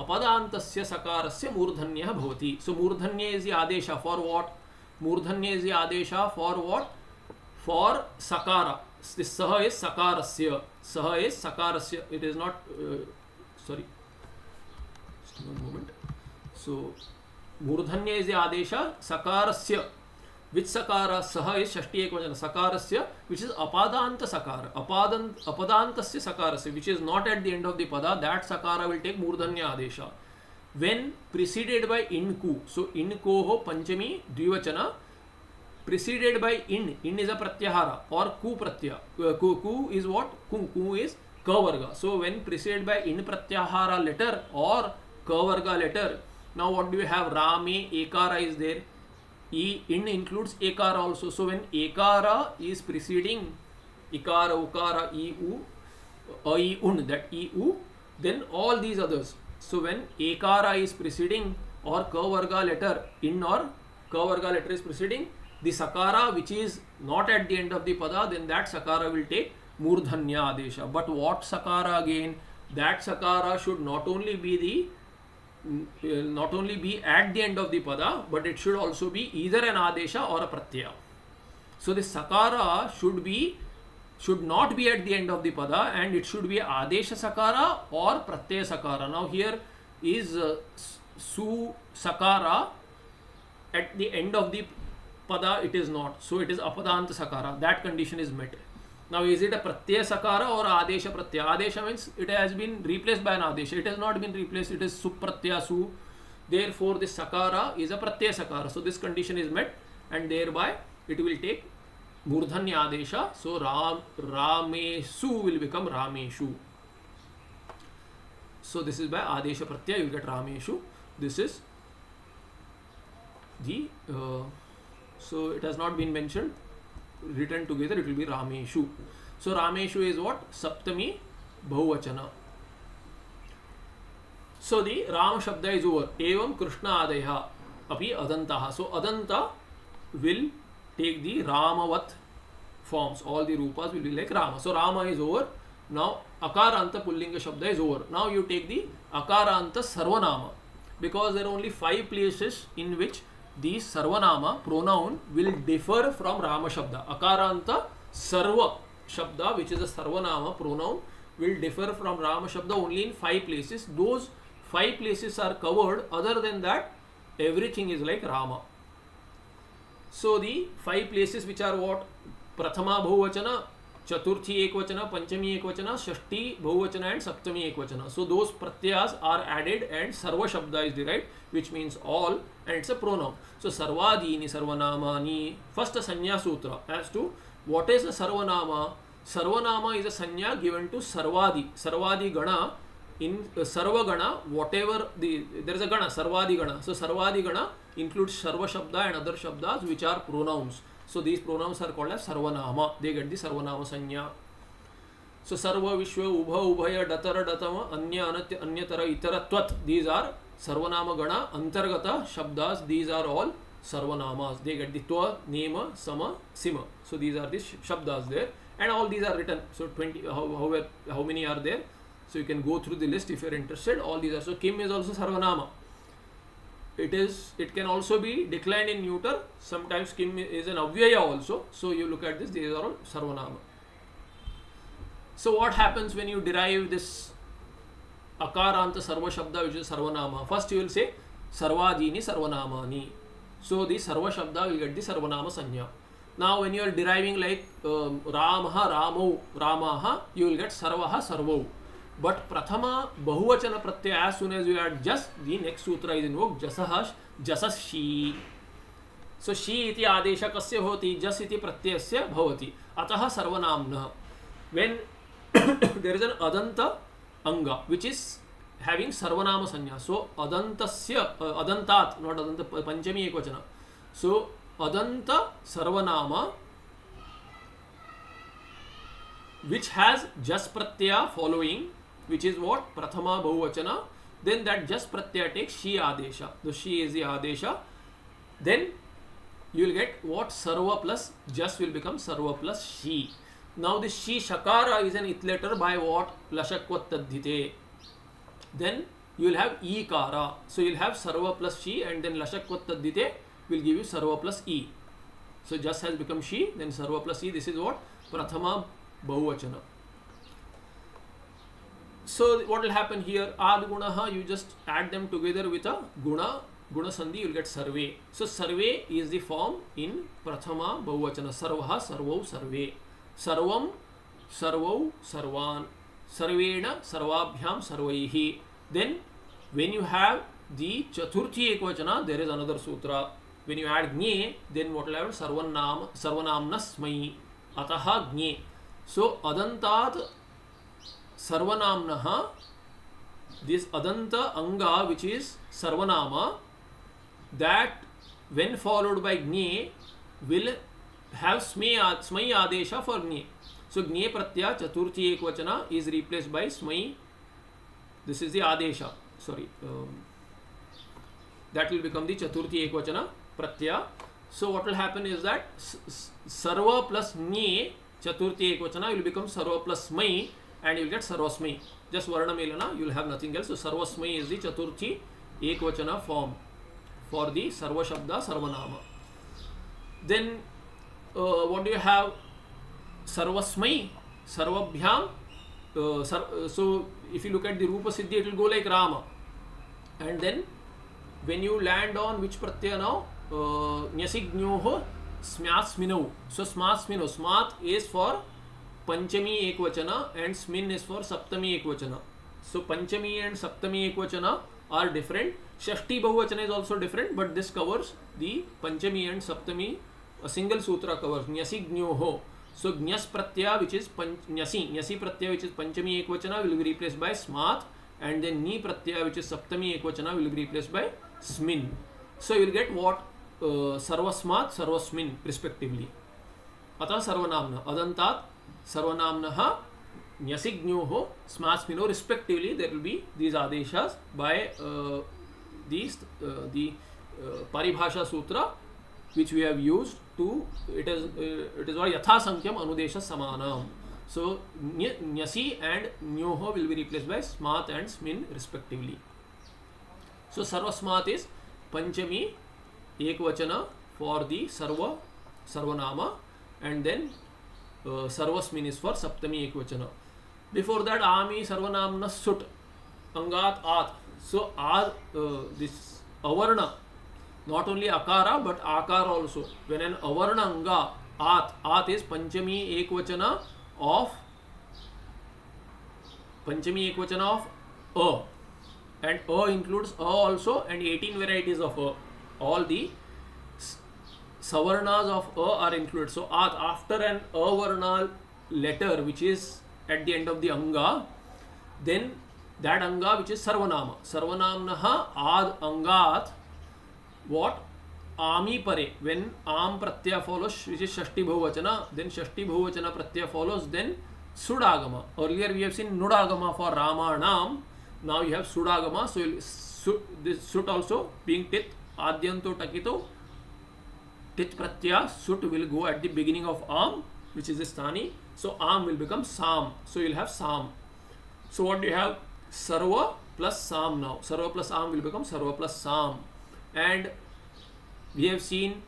अपदान्तस्य सकरस्य मूर्धन्यः भवति so मूर्धन्य is the आदेश for मूर्धन्य इज़ आदेश फॉर व्हाट फॉर सकार। सह इज़ सकारस्य। सह इज़ सकारस्य। It is not sorry so मूर्धन्य इज़ आदेश सकारस्य। विच सकार सह इज़ षष्टी एक वचन सकारस्य विच इज़ अपादांत सकार अपादंत अपदांतस्य सकारस्य which is not at the end of the पदा दैट सकार विल टेक मूर्धन्य आदेश। वेन प्रिसीडेड बै इण सो इण पंचमी द्विवचन प्रिसीडेड बै इण इण इज़ अ प्रत्याहार और कु प्रत्यय कू इज़ वाट कु इज़ क वर्ग सो वेन प्रिसीडेड बै इण प्रत्याहार लेटर और क वर्ग letter now what do you have रामे एकार इज़ देर ई इण इनक्लूड्स एकार ऑलसो सो वेन एकार इज़ प्रिसीडिंग इकार उकार ई उ अ ई उण दट ई उ then all these others so when ekara is preceding or kavarga letter in or kavarga letter is preceding the sakara which is not at the end of the pada then that sakara will take murdhanya adesha. But what sakara again? That sakara should not only be the not only be at the end of the pada but it should also be either an adesha or a pratyaya. So the sakara should be should not be at the end of the pada and it should be adesha sakara or pratyaya sakara. Now here is uh, su sakara at the end of the pada it is not. So it is apadanta sakara. That condition is met. Now is it a pratyaya sakara or adesha pratyaya? Adesha means it has been replaced by an adesha. It has not been replaced. It is supratyaya su. Therefore this sakara is a pratyaya sakara. So this condition is met and thereby it will take मूर्धन्य आदेश so Ram रामेशु will become रामेशु so this is by आदेश प्रत्यय you get रामेशु this is the so it has not been mention return together it will be रामेशु so रामेशु is what सप्तमी बहुवचन। सो दी राम शब्द इज़ ओवर एवं कृष्ण आदय अभी अदंता। So अदंता will take the Ramavat forms. All the rupas will be like Rama. So Rama is over. Now Akaranta Pullinga Shabda is over. Now you take the Akaranta Sarvanama. Because there are only five places in which the Sarvanama pronoun will differ from Rama Shabda. Akaranta Sarva Shabda, which is a Sarvanama pronoun, will differ from Rama Shabda only in five places. Those five places are covered. Other than that, everything is like Rama. So the five places which are what प्रथमा बहुवचन चतुर्थी एक वचन पंचमी एक वचन षष्ठी बहुवचन and सप्तमी एक वचन so दो प्रत्यास आर एडेड एंड सर्व शब्द is derive which means all and it's a pronoun so सर्वादीनी सर्वनामा फ़र्स्ट संज्ञा सूत्र as to what is a सर्वनाम सर्वनाम इज़ अ संज्ञा गिवन टू सर्वादी सर्वादि गण इन सर्वगण whatever there is a गण सर्वादिगण सो सर्वादिगण includes Sarva Shabda and other Shabdas which are pronouns. So these pronouns are called as Sarvanama. They get the Sarvanama Sanya. So Sarva Vishwa Ubha Ubhaya Datara Datama Anya Anatya Anyatara Itara Twat. These are Sarvanama Gana Antargata Shabdas. These are all Sarvanamas. They get the Twa, Nema, Sama, Sima. So these are the Shabdas there. And all these are written. So 20, how, how, how many are there? So you can go through the list if you are interested. All these are. So Kim is also Sarvanama it is it can also be declined in neuter. Sometimes kim is an avyaya also. So you look at this these are all sarvanama. So what happens when you derive this akaranta sarva shabda which is sarvanama? First you will say sarvadini sarvanamani. So the sarva shabda will get the sarvanama sanya. Now when you are deriving like um, ramah ramau ramaha you will get sarvaha sarvau but प्रथम बहुवचन प्रत्यय soon as you are जस दी next sutra is in वो जसहस जसशी so she इति आदेश कस्य होती जस इति प्रत्यय होती अतः सर्वनाम वेन देर इज़ एन अदंत अंग विच इज़ हैविंग सर्वनाम संज्ञा सो अदंत अदंता नॉट अदंत पंचमी एक वचन सो अदंत सर्वनाम विच हैज़ जस प्रत्यय following which is what prathama bahuvachana then that just pratyaya takes shi adesha the shi is the adesha then you will get what sarva plus just will become sarva plus shi now this shi shakara is an it letter by what lashakvat tadhite then you will have ikara so you will have sarva plus shi and then lashakvat tadhite will give you sarva plus e so just has become she then sarva plus e this is what prathama bahuvachana so what will happen here ad gunaha you just add them together with a guna guna sandhi you will get sarve so sarve is the form in prathama bahuvachana sarvaha sarvau sarve sarvam sarvau sarvan sarvena sarvabhyam sarvaihi then when you have the chaturthi ekvachana there is another sutra when you add gne then what will happen sarvanam sarvanamnasmai atah gne so adantat सर्वनाम this अदंत अंगा which is सर्वनाम that when followed by ज्ञे will have स्मय स्मय आदेश for ज्ञे so ज्ञे प्रत्यय चतुर्थी एक वचन इज़ रिप्लेस बाय स्मय this is the Adesh sorry that will become the चतुर्थी एक वचन प्रत्यय so what will happen is that serve plus ज्ञे चतुर्थी एक वचन विल बिकम सर्व प्लस मई and you will get sarvasmai. Just varna melana, you will have nothing else. So sarvasmai is the chaturthi ekvachana form for the sarva shabda sarvanama. Then uh, what do you have? Sarvasmai, sarvabhyam. Uh, sar, uh, so if you look at the rupa siddhi, it will go like Rama. And then when you land on which pratyaya now? Uh, nyasignoho smyatsminau. So smatsminau. Smat is for पंचमी एक वचना and स्मिन is for सप्तमी एक वचना सो पंचमी and सप्तमी एक वचना are different षष्टी बहुवचन is also different but this covers the Panchami and सप्तमी. सिंगल सूत्र कवर्स न्यसी ज्ञो हो सो ज्ञस प्रत्यय which is न्यसी न्यसी Pratyaya which is पंचमी एक वचना विल बी रिप्लेस बाय स्मात एंड देन नी प्रत्यय विच इज़ सप्तमी एक वचना विल बी रिप्लेस बाय स्मिन सो विल गेट वॉट सर्वस्मात् सर्वस्मिन रिस्पेक्टिवली अतः सर्वनामना, अदंतात सर्वनाम न्यसिज्ञो हो स्मास्मिनो रिस्पेक्टिवली देर विल आदेश बाय सूत्र which we have use to it is it is what यथासख्यम अनुदेश समानम। सो न्यसी एंड न्योहो विल बी रिप्लेस बाय स्मात एंड स्मिन रिस्पेक्टिवली सो सर्वस्मात इज़ पंचमी एक वचन फॉर दी सर्व, सर्वनाम एंड देन सर्वस्मिन इज़ फॉर सप्तमी एक वचन बिफोर दैट आमी सर्वनाम न सुट अंगात आत सो आर दिस अवर्ण नॉट ओनली आकार बट आकार ऑल्सो वेन एन अवर्ण अंगा आत आत इज़ पंचमी एक वचन ऑफ़ पंचमी एक वचन of a and a includes a also and eighteen varieties of a all the savarnas of a are included. So at after an avarna letter which is at the end of the anga, then that anga which is sarvanama. Sarvanamnaha ad angat what? Ami pare. When am pratyaya follows which is shashti bhuvachana, then shashti bhuvachana pratyaya follows, then sudagama. Earlier we have seen nudagama for ramanam. Now you have sudagama. So this sut also being tit adyanto takito tit pratyaya sut will go at the beginning of am which is sthani so am will become sam so you'll have sam so what do you have sarva plus sam now sarva plus am will become sarva plus sam and we have seen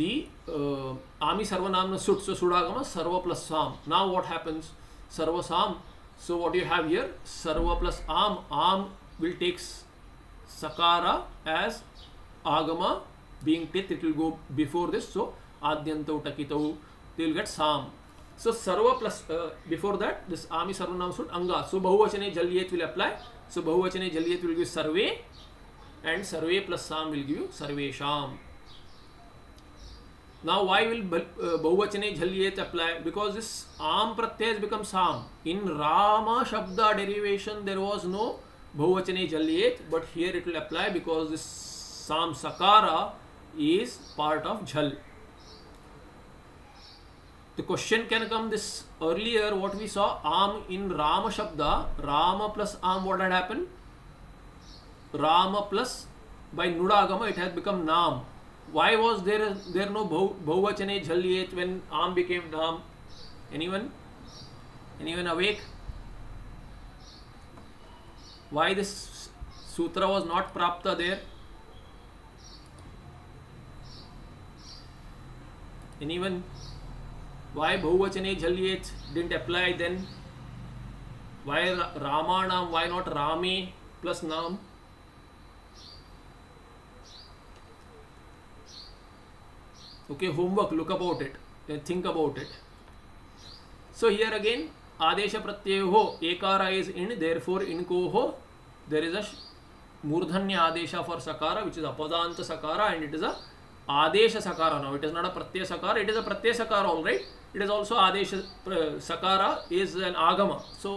the uh, ami sarvanamna sut so sudagama sarva plus sam now what happens sarva sam so what do you have here sarva plus am am will take sakara as agama being tit it will go before this so adyantau takitau they will get sam so sarva plus uh, before that this ami sarvanam should anga so bahuvachane jalyet will apply so bahuvachane jalyet will give sarve and sarve plus sam will give sarvesham now why will uh, bahuvachane jhalyet apply because this am pratyay has become sam in rama shabda derivation there was no bahuvachane jhalyet but here it will apply because this sam sakara is part of jhal the question can come this earlier what we saw am in rama shabda rama plus am what had happened rama plus by nudagama it has become nam why was there there no bahuvachane jhalyet when am became nam anyone anyone awake why this sutra was not prapta there anyone why bahuvachane jhalyet didn't apply then? Why ramanam why not rame plus nam okay homework look about it think about it. So here again adesha pratyayo ekara is in therefore in koho there is a murdhanya adesha for sakara which is apadanta sakara and it is a आदेश सकार now it is not a प्रत्यय सकार it is a प्रत्यय सकार all right it is also आदेश सकार is N आगम। So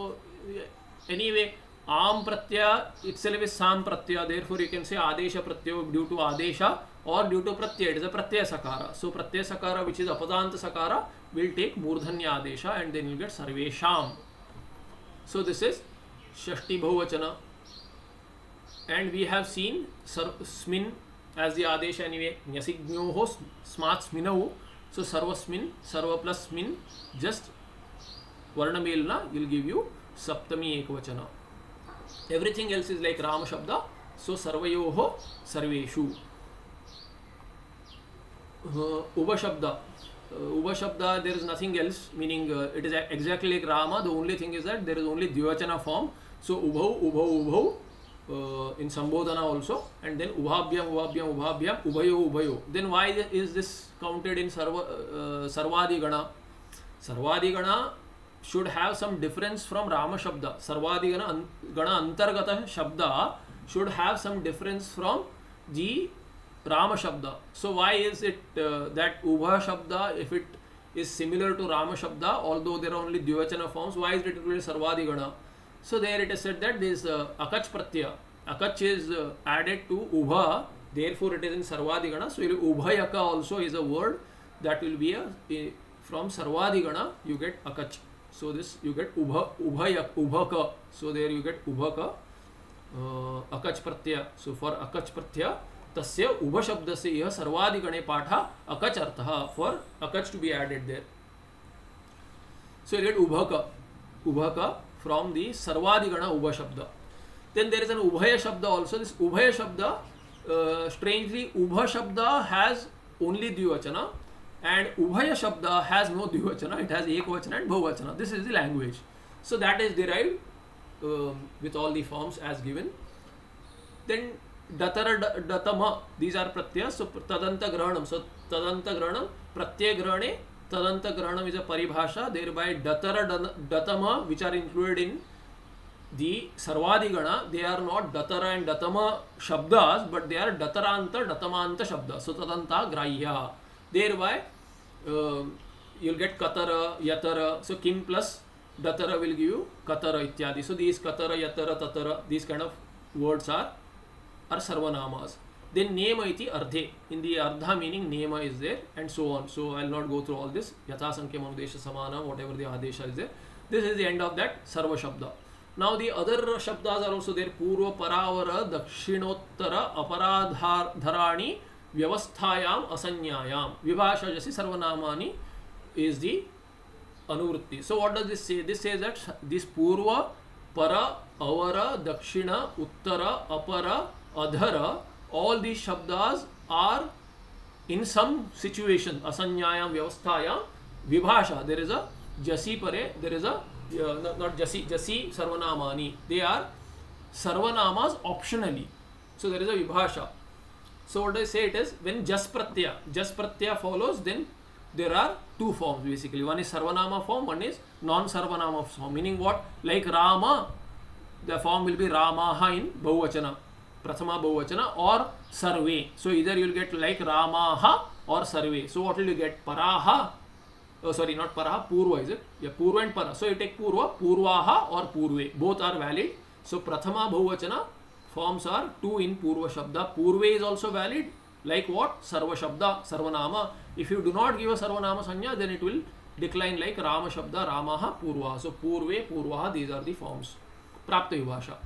any way आम प्रत्यय it's L Vij साम प्रत्यय there you can say Adesh Pratyaya due to आदेश और ड्यू टू प्रत्यय इट इज़ अ प्रत्यय सकार। सो प्रत्यय सकार विच इज़ अपदांत सकार विल टेक मूर्धन्य आदेश एंड देन यू गेट सर्वेशा सो दिस इज़ षष्टि बहुवचन एंड वी हैव सीन सर्व एज दि आदेश एनिवे न्यसिज्ञो हो स्मार्ट स्मिनो सो सर्वस्मिन सर्व प्लस मिन जस्ट वर्णमेलना विल गिव यू सप्तमी एक वचन everything else is like Rama शब्द सो सर्वयो सर्वेशु उपशब्द उपशब्द there is nothing else meaning it is exactly like Rama the only thing is that there is only द्विवचन फॉर्म सो उभौ उभौ उभौ Uh, in Sambodhana also, and then Ubhabhyam, Ubhabhyam, Ubhabhyam, Ubhayo, Ubhayo. Then why is this counted in Sarva, uh, Sarvadi Gana? Sarvadi Gana should have some difference from Rama Shabda. Sarvadi Gana, Gana Antargata Shabda should have some difference from the Rama Shabda. So why is it uh, that Ubha Shabda, if it is similar to Rama Shabda, although there are only Dvivachana forms, why is it included Sarvadi Gana? So there it is said that this uh, Akach Pratyaya, Akach is uh, added to Ubha, therefore it is in Sarvadi Gana. So Ubhayaka also is a word that will be a, a from Sarvadi Gana you get Akach. So this you get Ubha, Ubhayak, Ubhaka. So there you get Ubhaka, uh, Akach Pratyaya. So for Akach Pratyaya, तस्य उभ शब्द से यह सर्वाधिगणे पाठ अकच अर्थ for अकच to be added there so get उभक उभक फ्रॉम दी सर्वाधिगण उभ शब्द देन देर इज़ एन उभय शब्द ऑल्सो दिस उभय शब्द स्ट्रेंजली उभ शब्द हैज़ ओनली द्विवचन एंड उभय शब्द हैज़ नो द्विवचन इट हैज़ एक वचन एंड बहुवचन this is the language so that is derive with all the forms as given. Then datar datama, these are pratyas. So tadanta grahanam so tadanta grahanam pratyay grahane tadanta grahanam is a paribhasha thereby datara datama which are included in the sarvadigana they are not datara and datama shabdas but they are dataranta datamanta shabda so tadanta grahya thereby uh, you'll get katara yatara so kim plus datara will give you katara ityadi so these katara yatara tatara these kind of words are are sarvanamas. Then nema iti ardhe. In the ardha meaning nema is there and so on. So I will not go through all this. Yatha sankhya manudesha samana, whatever the adesha is there. This is the end of that sarva shabda. Now the other shabdas are also there. Purva paravara dakshinottara aparadharani व्यवस्थायाम असंज्ञायाम विभाषा जैसी सर्वनामानी is the anuvritti. So what does this say? This says that this purva, para, avara, dakshina, uttara, apara, adhara, all the शब्द are in some situation असंज्ञाया व्यवस्थाया विभाषा देर is अ जसी परे देर is a not जसी जसी सर्वनामानी they are सर्वनामाज optionally so there is a विभाषा so what say it is when जस प्रत्यय जस प्रत्यय follows then there are two forms basically one is सर्वनामा form one is non सर्वनामा form meaning what like Rama the form will be Rama in बहुवचना प्रथमा बहुवचन और सर्वे। सो इधर यू गेट लाइक रामाह or survey. So what will you get पराह sorry not पराह, पूर्व is it या पूर्व एंड पर सो इट टेक पूर्व, पूर्वाह और पूर्वे। बोथ आर वैलिड सो प्रथमा बहुवचन फॉर्म्स आर टू इन पूर्व शब्द। पूर्वे is also valid like what सर्वशब्द सर्वनाम। If you do not give a सर्वनाम संज्ञा then it will decline like Rama शब्द, रामाह, पूर्वाह। सो पूर्वे पूर्व दीज आर दी फॉर्म्स प्राप्त भाषा।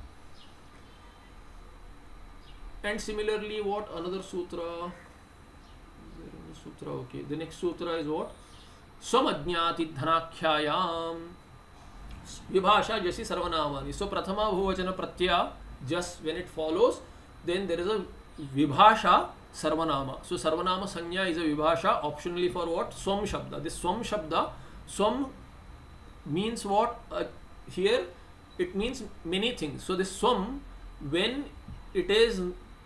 And similarly, what? Another sutra. Sutra, okay. The next sutra is what? स्वमज्ञाति धनाख्यायाम विभाषा जैसी सर्वनामानि सो प्रथमा बहुवचन प्रत्यय just when it follows then there is a vibhasha sarvanama so sarvanama sanya is a vibhasha optionally for what swam shabda this swam shabda swam means what uh, here it means many things so this swam when it is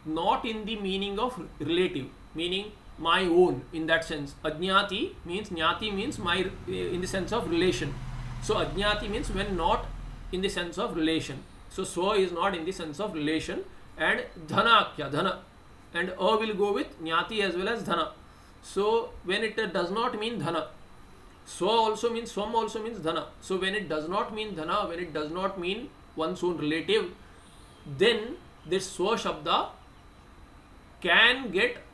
not in the meaning of relative meaning my own in that sense. Ajnati means jnati means my in the sense of relation. So ajnati means when not in the sense of relation. So so is not in the sense of relation and dhanakya dhana. And a will go with jnati as well as dhana. So when it does not mean dhana so also means swam also means dhana. So when it does not mean dhana when it does not mean one's own relative then this swa shabda can get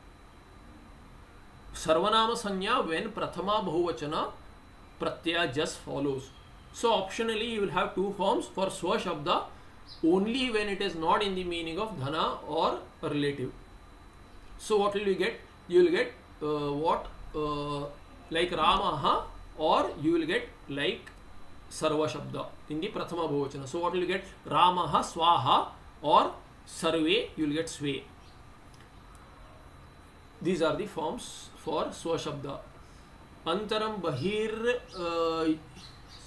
सर्वनाम संज्ञा when प्रथमा बहुवचन प्रत्यय just follows so optionally you will have two forms for स्व शब्द only when it is not in the meaning of धना or relative so what will you get you will get what like Rama or you will get like सर्वशब्द in the प्रथम बहुवचन so what will get Rama स्वाह or सर्वे you will get स्वे these are the forms for swashabda. Antaram bahir uh,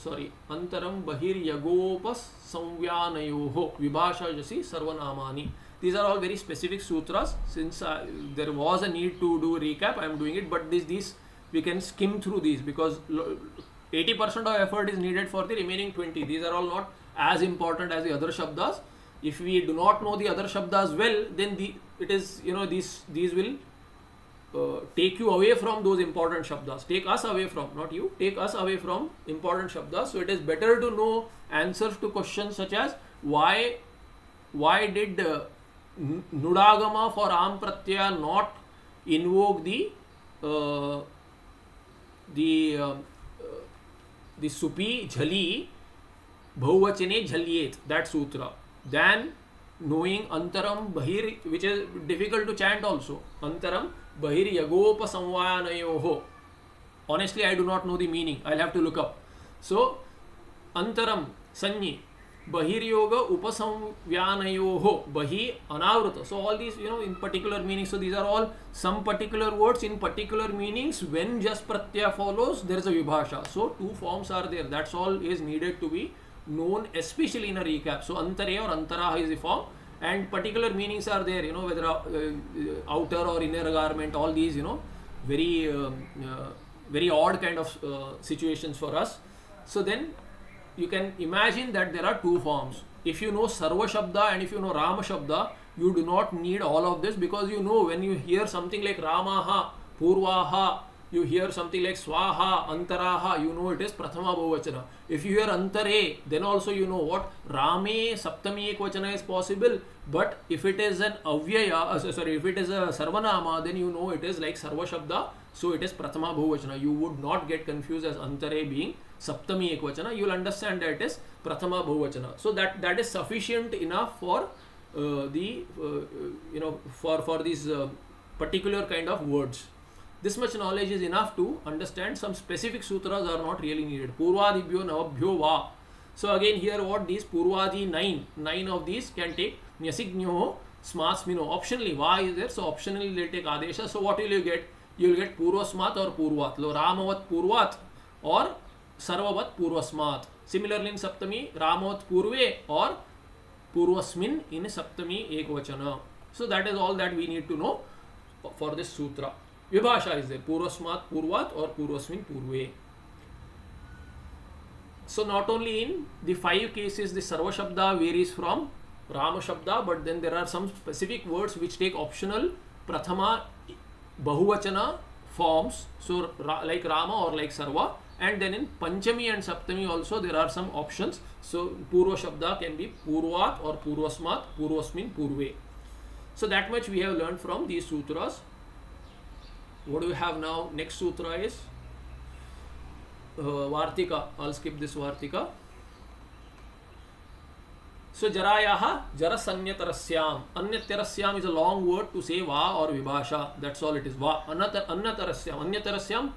sorry antaram bahir yagopas samvyanayoho vibhashajasi sarvanamani. These are all very specific sutras. Since uh, there was a need to do recap i am doing it but this these we can skim through these because 80% of effort is needed for the remaining 20 these are all not as important as the other shabdas. If we do not know the other shabdas well then the it is you know these these will uh, take you away from those important shabdas. Take us away from not you. Take us away from important shabdas. So it is better to know answers to questions such as why why did uh, nudagama for am pratyaya not invoke the uh, the uh, the supi jhali bahuvachane jhalyet that sutra then knowing antaram bahir which is difficult to chant also. Antaram बहिर्यगोप संवानो honestly I do not know the meaning I have to look up so अंतरम संज्ञी बहिर्योग उपसंव्यानो बहि अनावृत so all these you know in particular meaning so these are all some particular words in particular meanings when just Pratyaya follows there is a विभाषा so two forms are there that's all is needed to be known especially in a recap so अंतरे और अंतरा is the form and particular meanings are there you know whether uh, uh, outer or inner garment all these you know very um, uh, very odd kind of uh, situations for us. So then you can imagine that there are two forms. If you know sarva shabda and if you know rama shabda you do not need all of this because you know when you hear something like ramaha purvaha you hear something like swaha, antaraha, you know it is prathama bahuvachana. If you hear antare, then also you know what rame saptami ekvachana is possible. But if it is an avyaya, uh, sorry, if it is a sarvanama, then you know it is like sarva shabda. So it is prathama bahuvachana. You would not get confused as antare being saptami ekvachana. You will understand that it is prathama bahuvachana. So that that is sufficient enough for uh, the uh, you know for for these uh, particular kind of words. This much knowledge is enough to understand some specific sutras are not really needed. Purvadibhyo navabhyo va. So again here what these Purvadi 9, 9 of these can take Nyasigno Smatsmino. Optionally va is there. So optionally they take Adesha. So what will you get? You will get Purvasmat or Purvat. Lo Ramavat Purvat or Sarvavat Purvasmat. Similarly in Saptami Ramavat Purve or Purvasmin in Saptami Ekvachana. So that is all that we need to know. for this sutra. विभाषा is there पूर्वस्मात पूर्वात or पूर्वस्मिन पूर्वे। So not only in the five cases the सर्वशब्द varies from Rama शब्द but then there are some specific words which take optional प्रथमा बहुवचन forms so like Rama or like serve and then in पंचमी and Saptami also there are some option so पूर्व शब्द can be पूर्वात or पूर्वस्मात पूर्वस्मिन पूर्वे so that much we have learn from these सूत्र What do we have now? Next sutra is uh, Vartika. I'll skip this Vartika. So Jarayaha Jarasanyatarasyam. Anyatarashyam is a long word to say Va or Vibhasha. That's all it is. Va. Anatarasyam. Anyatarashyam.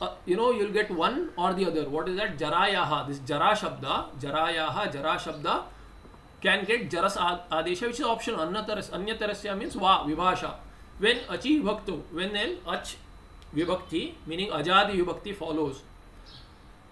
Uh, you know, you'll get one or the other. What is that? Jarayaha. This Jara Shabda. Jarayaha. Jara Shabda can get Jaras Adesha, which is optional. Anyatarasya, Anyatarasya means Va. Vibhasha. When Achi Vibhaktu. When an Ach Vibhakti, meaning Ajadi Vibhakti follows.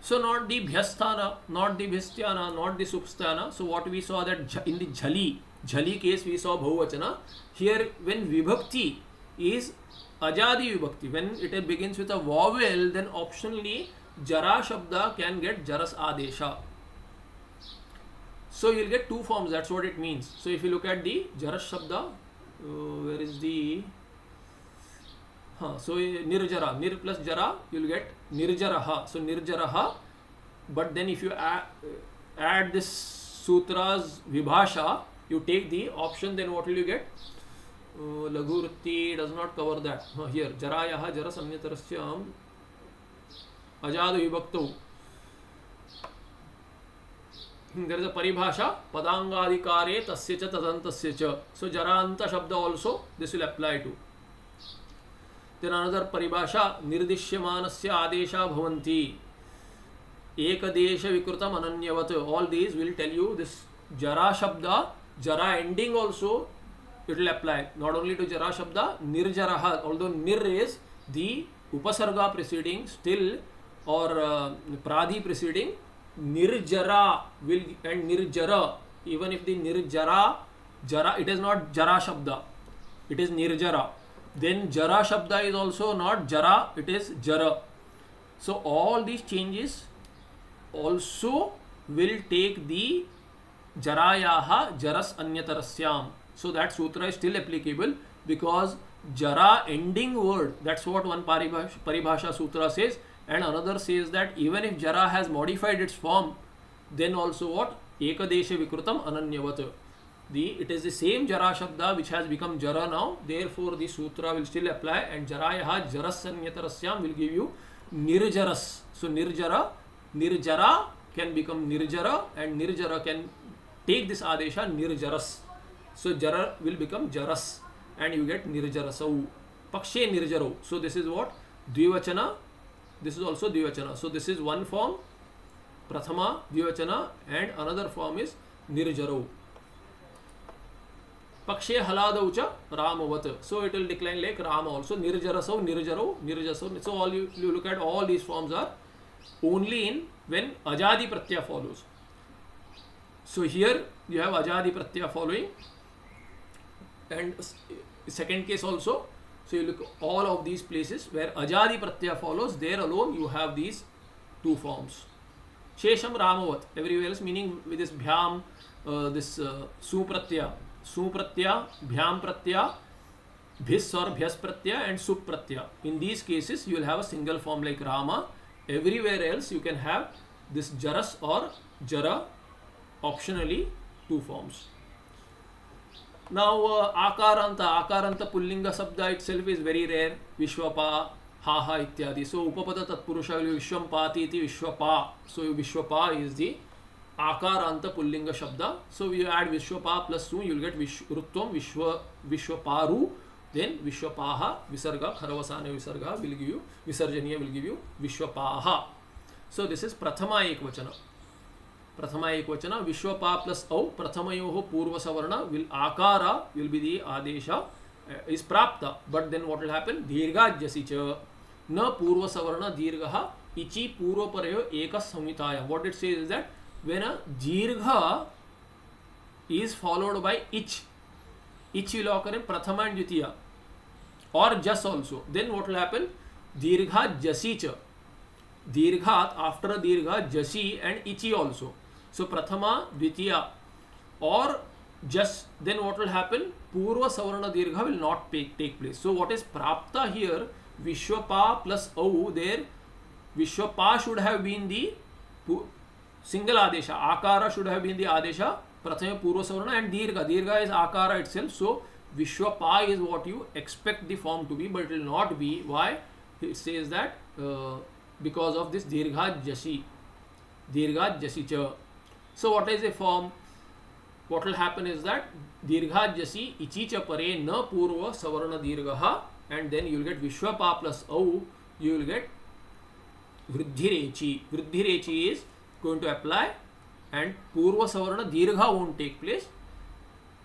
So not the Bhyasthana, not the Bhyasthana, not the Supsthana. So what we saw that in the Jhali, Jhali case we saw Bhuvachana. Here when Vibhakti is Ajadi Vibhakti, when it begins with a vowel, then optionally Jara Shabda can get Jaras Adesha. So you'll get two forms, that's what it means. So if you look at the Jaras Shabda, uh, Huh, so nirjara, nir plus jara, you'll get nirjaraha. So nirjaraha, but then if you add, add this sutras vibhasha, you take the option, then what will you get? Uh, Lagurti does not cover that. Huh, here, jarayaha jara samyatarasyam ajadu vibhaktu. There is a paribhasha, padangadikare tasya cha tadantasya cha. So jaranta shabda also, this will apply to. Then another परिभाषा निर्देश्यमान आदेशा भवंती एक देश विकृतम अनन्यवत। All these will tell you this जरा शब्द, जरा ending also it will apply not only to जरा शब्द, uh, निर्जर ऑल दो निर इज़ दी उपसर्ग प्रिसीडिंग स्टिल और प्राधि प्रिसीडिंग निर्जरा विल एंड निर्जर इवन इफ़ दि निर्जरा, जरा इट इज़ नॉट जरा शब्द इट इज़ निर्जरा। Then jara shabda is also not jara it is jara so all these changes also will take the jarayaha jaras anyatarasyam so that sutra is still applicable because jara ending word that's what one paribhasha, paribhasha sutra says and another says that even if jara has modified its form then also what ekadesha vikrutam ananyavat the it is the same jara shabda which has become jara now therefore the sutra will still apply and jarayaha jarasanyatarasyam will give you nirjaras so nirjara nirjara can become nirjara and nirjara can take this adesha nirjaras so jara will become jaras and you get nirjarasau pakshe nirjaro so this is what dvivachana this is also dvivachana so this is one form prathama dvivachana and another form is nirjaro पक्षे हलाद च रामवत. So it will decline like Ram also निर्जरसौ निर्जरौ निर्जसो so all you you look at all these forms are only in when अजादि Pratyaya follows so here you have अजादि Pratyaya following and second case also so you look all of these places where अजादि Pratyaya follows there alone you have these two forms शेषम रामवत everywhere meaning with this भ्याम this सुप्रत्यय सु प्रत्यय भ्याम प्रत्यय भिस और भ्यस प्रत्यय and सुप प्रत्यय in these cases you will have a single form like Rama everywhere else you can have this जरस और जरा optionally two forms now आकार अंत पुल्लिंग शब्द itself is very rare विश्वपा हाहा इत्यादि सो उपपद तत्पुरुष विश्व पाती विश्वपा सो विश्वपा इज़ दी आकारांत पुल्लिंग, शब्द। सो यू एड विश्वपा प्लस सू यू गेट विश्व विश्व विश्वपारु देन विश्वपाह विसर्ग खरवसान विसर्ग विल गिव यू विसर्जनीय विल गिव यू विश्वपाह सो दिस इज़ प्रथमा एक वचन प्रथमा एक वचन विश्वपा प्लस औ प्रथमयो पूर्व सवर्ण विल आकार विल बी दी आदेश इज़ प्राप्त but then what will happen दीर्घाज्यसि च न पूर्व सवर्ण दीर्घ इचि पूर्वपरयो एक संहिताया what it says that when a jirgha is followed by ich ich will occur in prathama and dvitiya or just also then what will happen dirgha jasi cha dirghat after dirgha jasi and ichi also so prathama dvitiya or just then what will happen purva savarna dirgha will not take, take place so what is prapta here vishwapa plus au there vishwapa should have been the single आदेश आकार should have been the आदेश प्रथम पूर्व सवर्ण and दीर्घ दीर्घ is आकार it's self so विश्व पा is what you expect the form to be but it will not be why it says that because of this दीर्घा जसी दीर्घा जसी च so what is a form what will happen is that दीर्घा जसी इची च परे न पूर्व सवर्ण दीर्घ एंड देन यूल गेट विश्व पा प्लस औ यू विल गेट वृद्धिरेचि वृद्धिरेचि is going to apply and purva savarna dirgha won't take place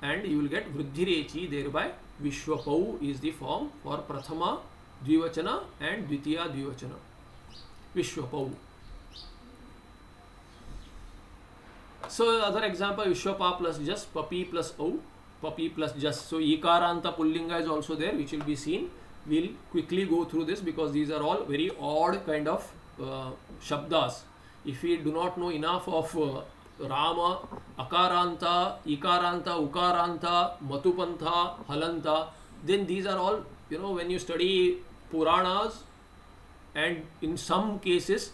and you will get vruddhirechi thereby vishwapau is the form for prathama dvivachana and dvitiya dvivachana vishwapau So other example Vishwapa plus just Papi plus O Papi plus just so Ikaranta Pullinga is also there which will be seen. We'll quickly go through this because these are all very odd kind of uh, Shabdas. If we do not know enough of uh, Rama, Akaranta, Ikaranta, Ukaranta, Matupantha, Halanta, then these are all, you know, when you study Puranas and in some cases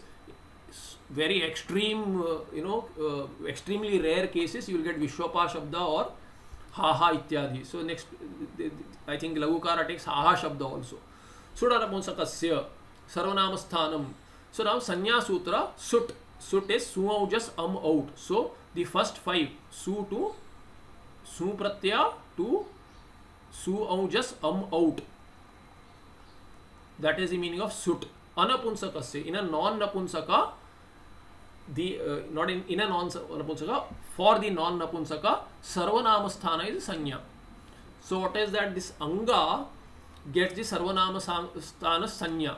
very extreme, uh, you know, uh, extremely rare cases, you will get Vishwapa Shabda or Haha Ityadi. So next, I think Lagukara takes Haha Shabda also. Sudarapunsakasya, Sarvanamasthanam. So now Sanya Sutra, Sut. Sut is Su just um out. So the first five, Su to Su Pratya to Su just um out. That is the meaning of Sut. Anapunsakasya. In a non-Napunsaka, the uh, not in in a non napunsaka for the non napunsaka sarvanama sthana is sanya so what is that this anga gets the sarvanama sthana sanya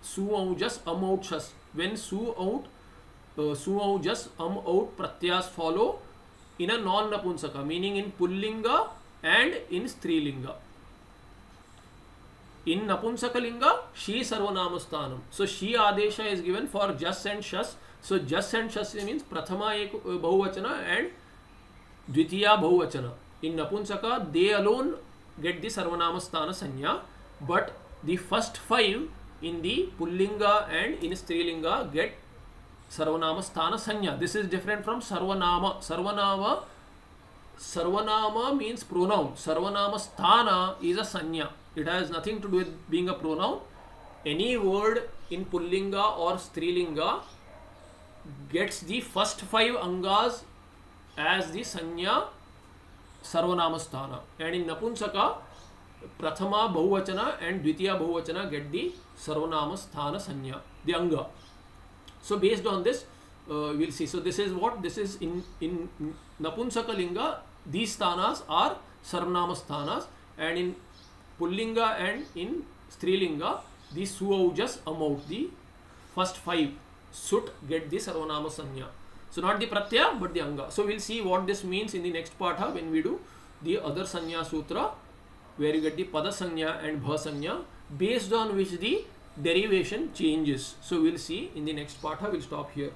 su out shas when su out uh, and dvitiya bahuvachana. In Napunsaka, they alone get the sarvanama sthana sanya, but the first five in the pullinga and in strilinga get सर्वनाम स्थान संज्ञा this is different from सर्वनाम सर्वनाम सर्वनाम means pronoun सर्वनाम स्थान is a संज्ञा it has nothing to do with a pronoun any word in pulling और स्त्रीलिंग गेट्स दि फ़र्स्ट फाइव अंगाज एज दि संज्ञा सर्वनाम स्थान एंड इन नपुंसक प्रथमा बहुवचन एंड द्वितीय बहुवचन गेट दि सर्वनाम स्थान संज्ञा दि so based on this uh, we'll see so this is what this is in in napunsaka linga these sthanas are sarvanamasthanaas and in pullinga and in strilinga these suaujas amount the first five should get the sarvanama sanya. So not the pratyaya but the anga. So we'll see what this means in the next part when we do the other sanya sutra where you get the pada sanya and bha sanya based on which the derivation changes. So we'll see in the next part. We'll stop here.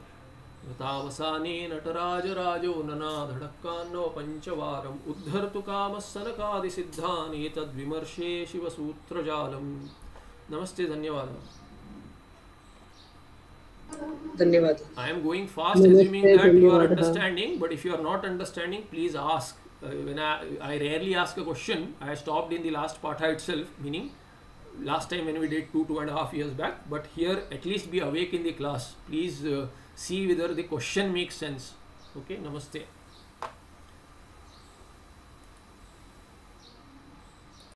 रतावसाने नटराजराजो ननाधडक्कान्नो पञ्चवारम् उद्धर्तु कामः सनकादिसिद्धान् एतद्विमर्शे शिवसूत्रजालम् नमस्ते धन्यवादः धन्यवाद I am going fast, assuming that you are understanding. But if you are not understanding, please ask. Uh, when I, I rarely ask a question, I stopped in the last patha itself, meaning last time when we did two two and a half years back. But here, at least be awake in the class. Please uh, see whether the question makes sense. Okay, namaste.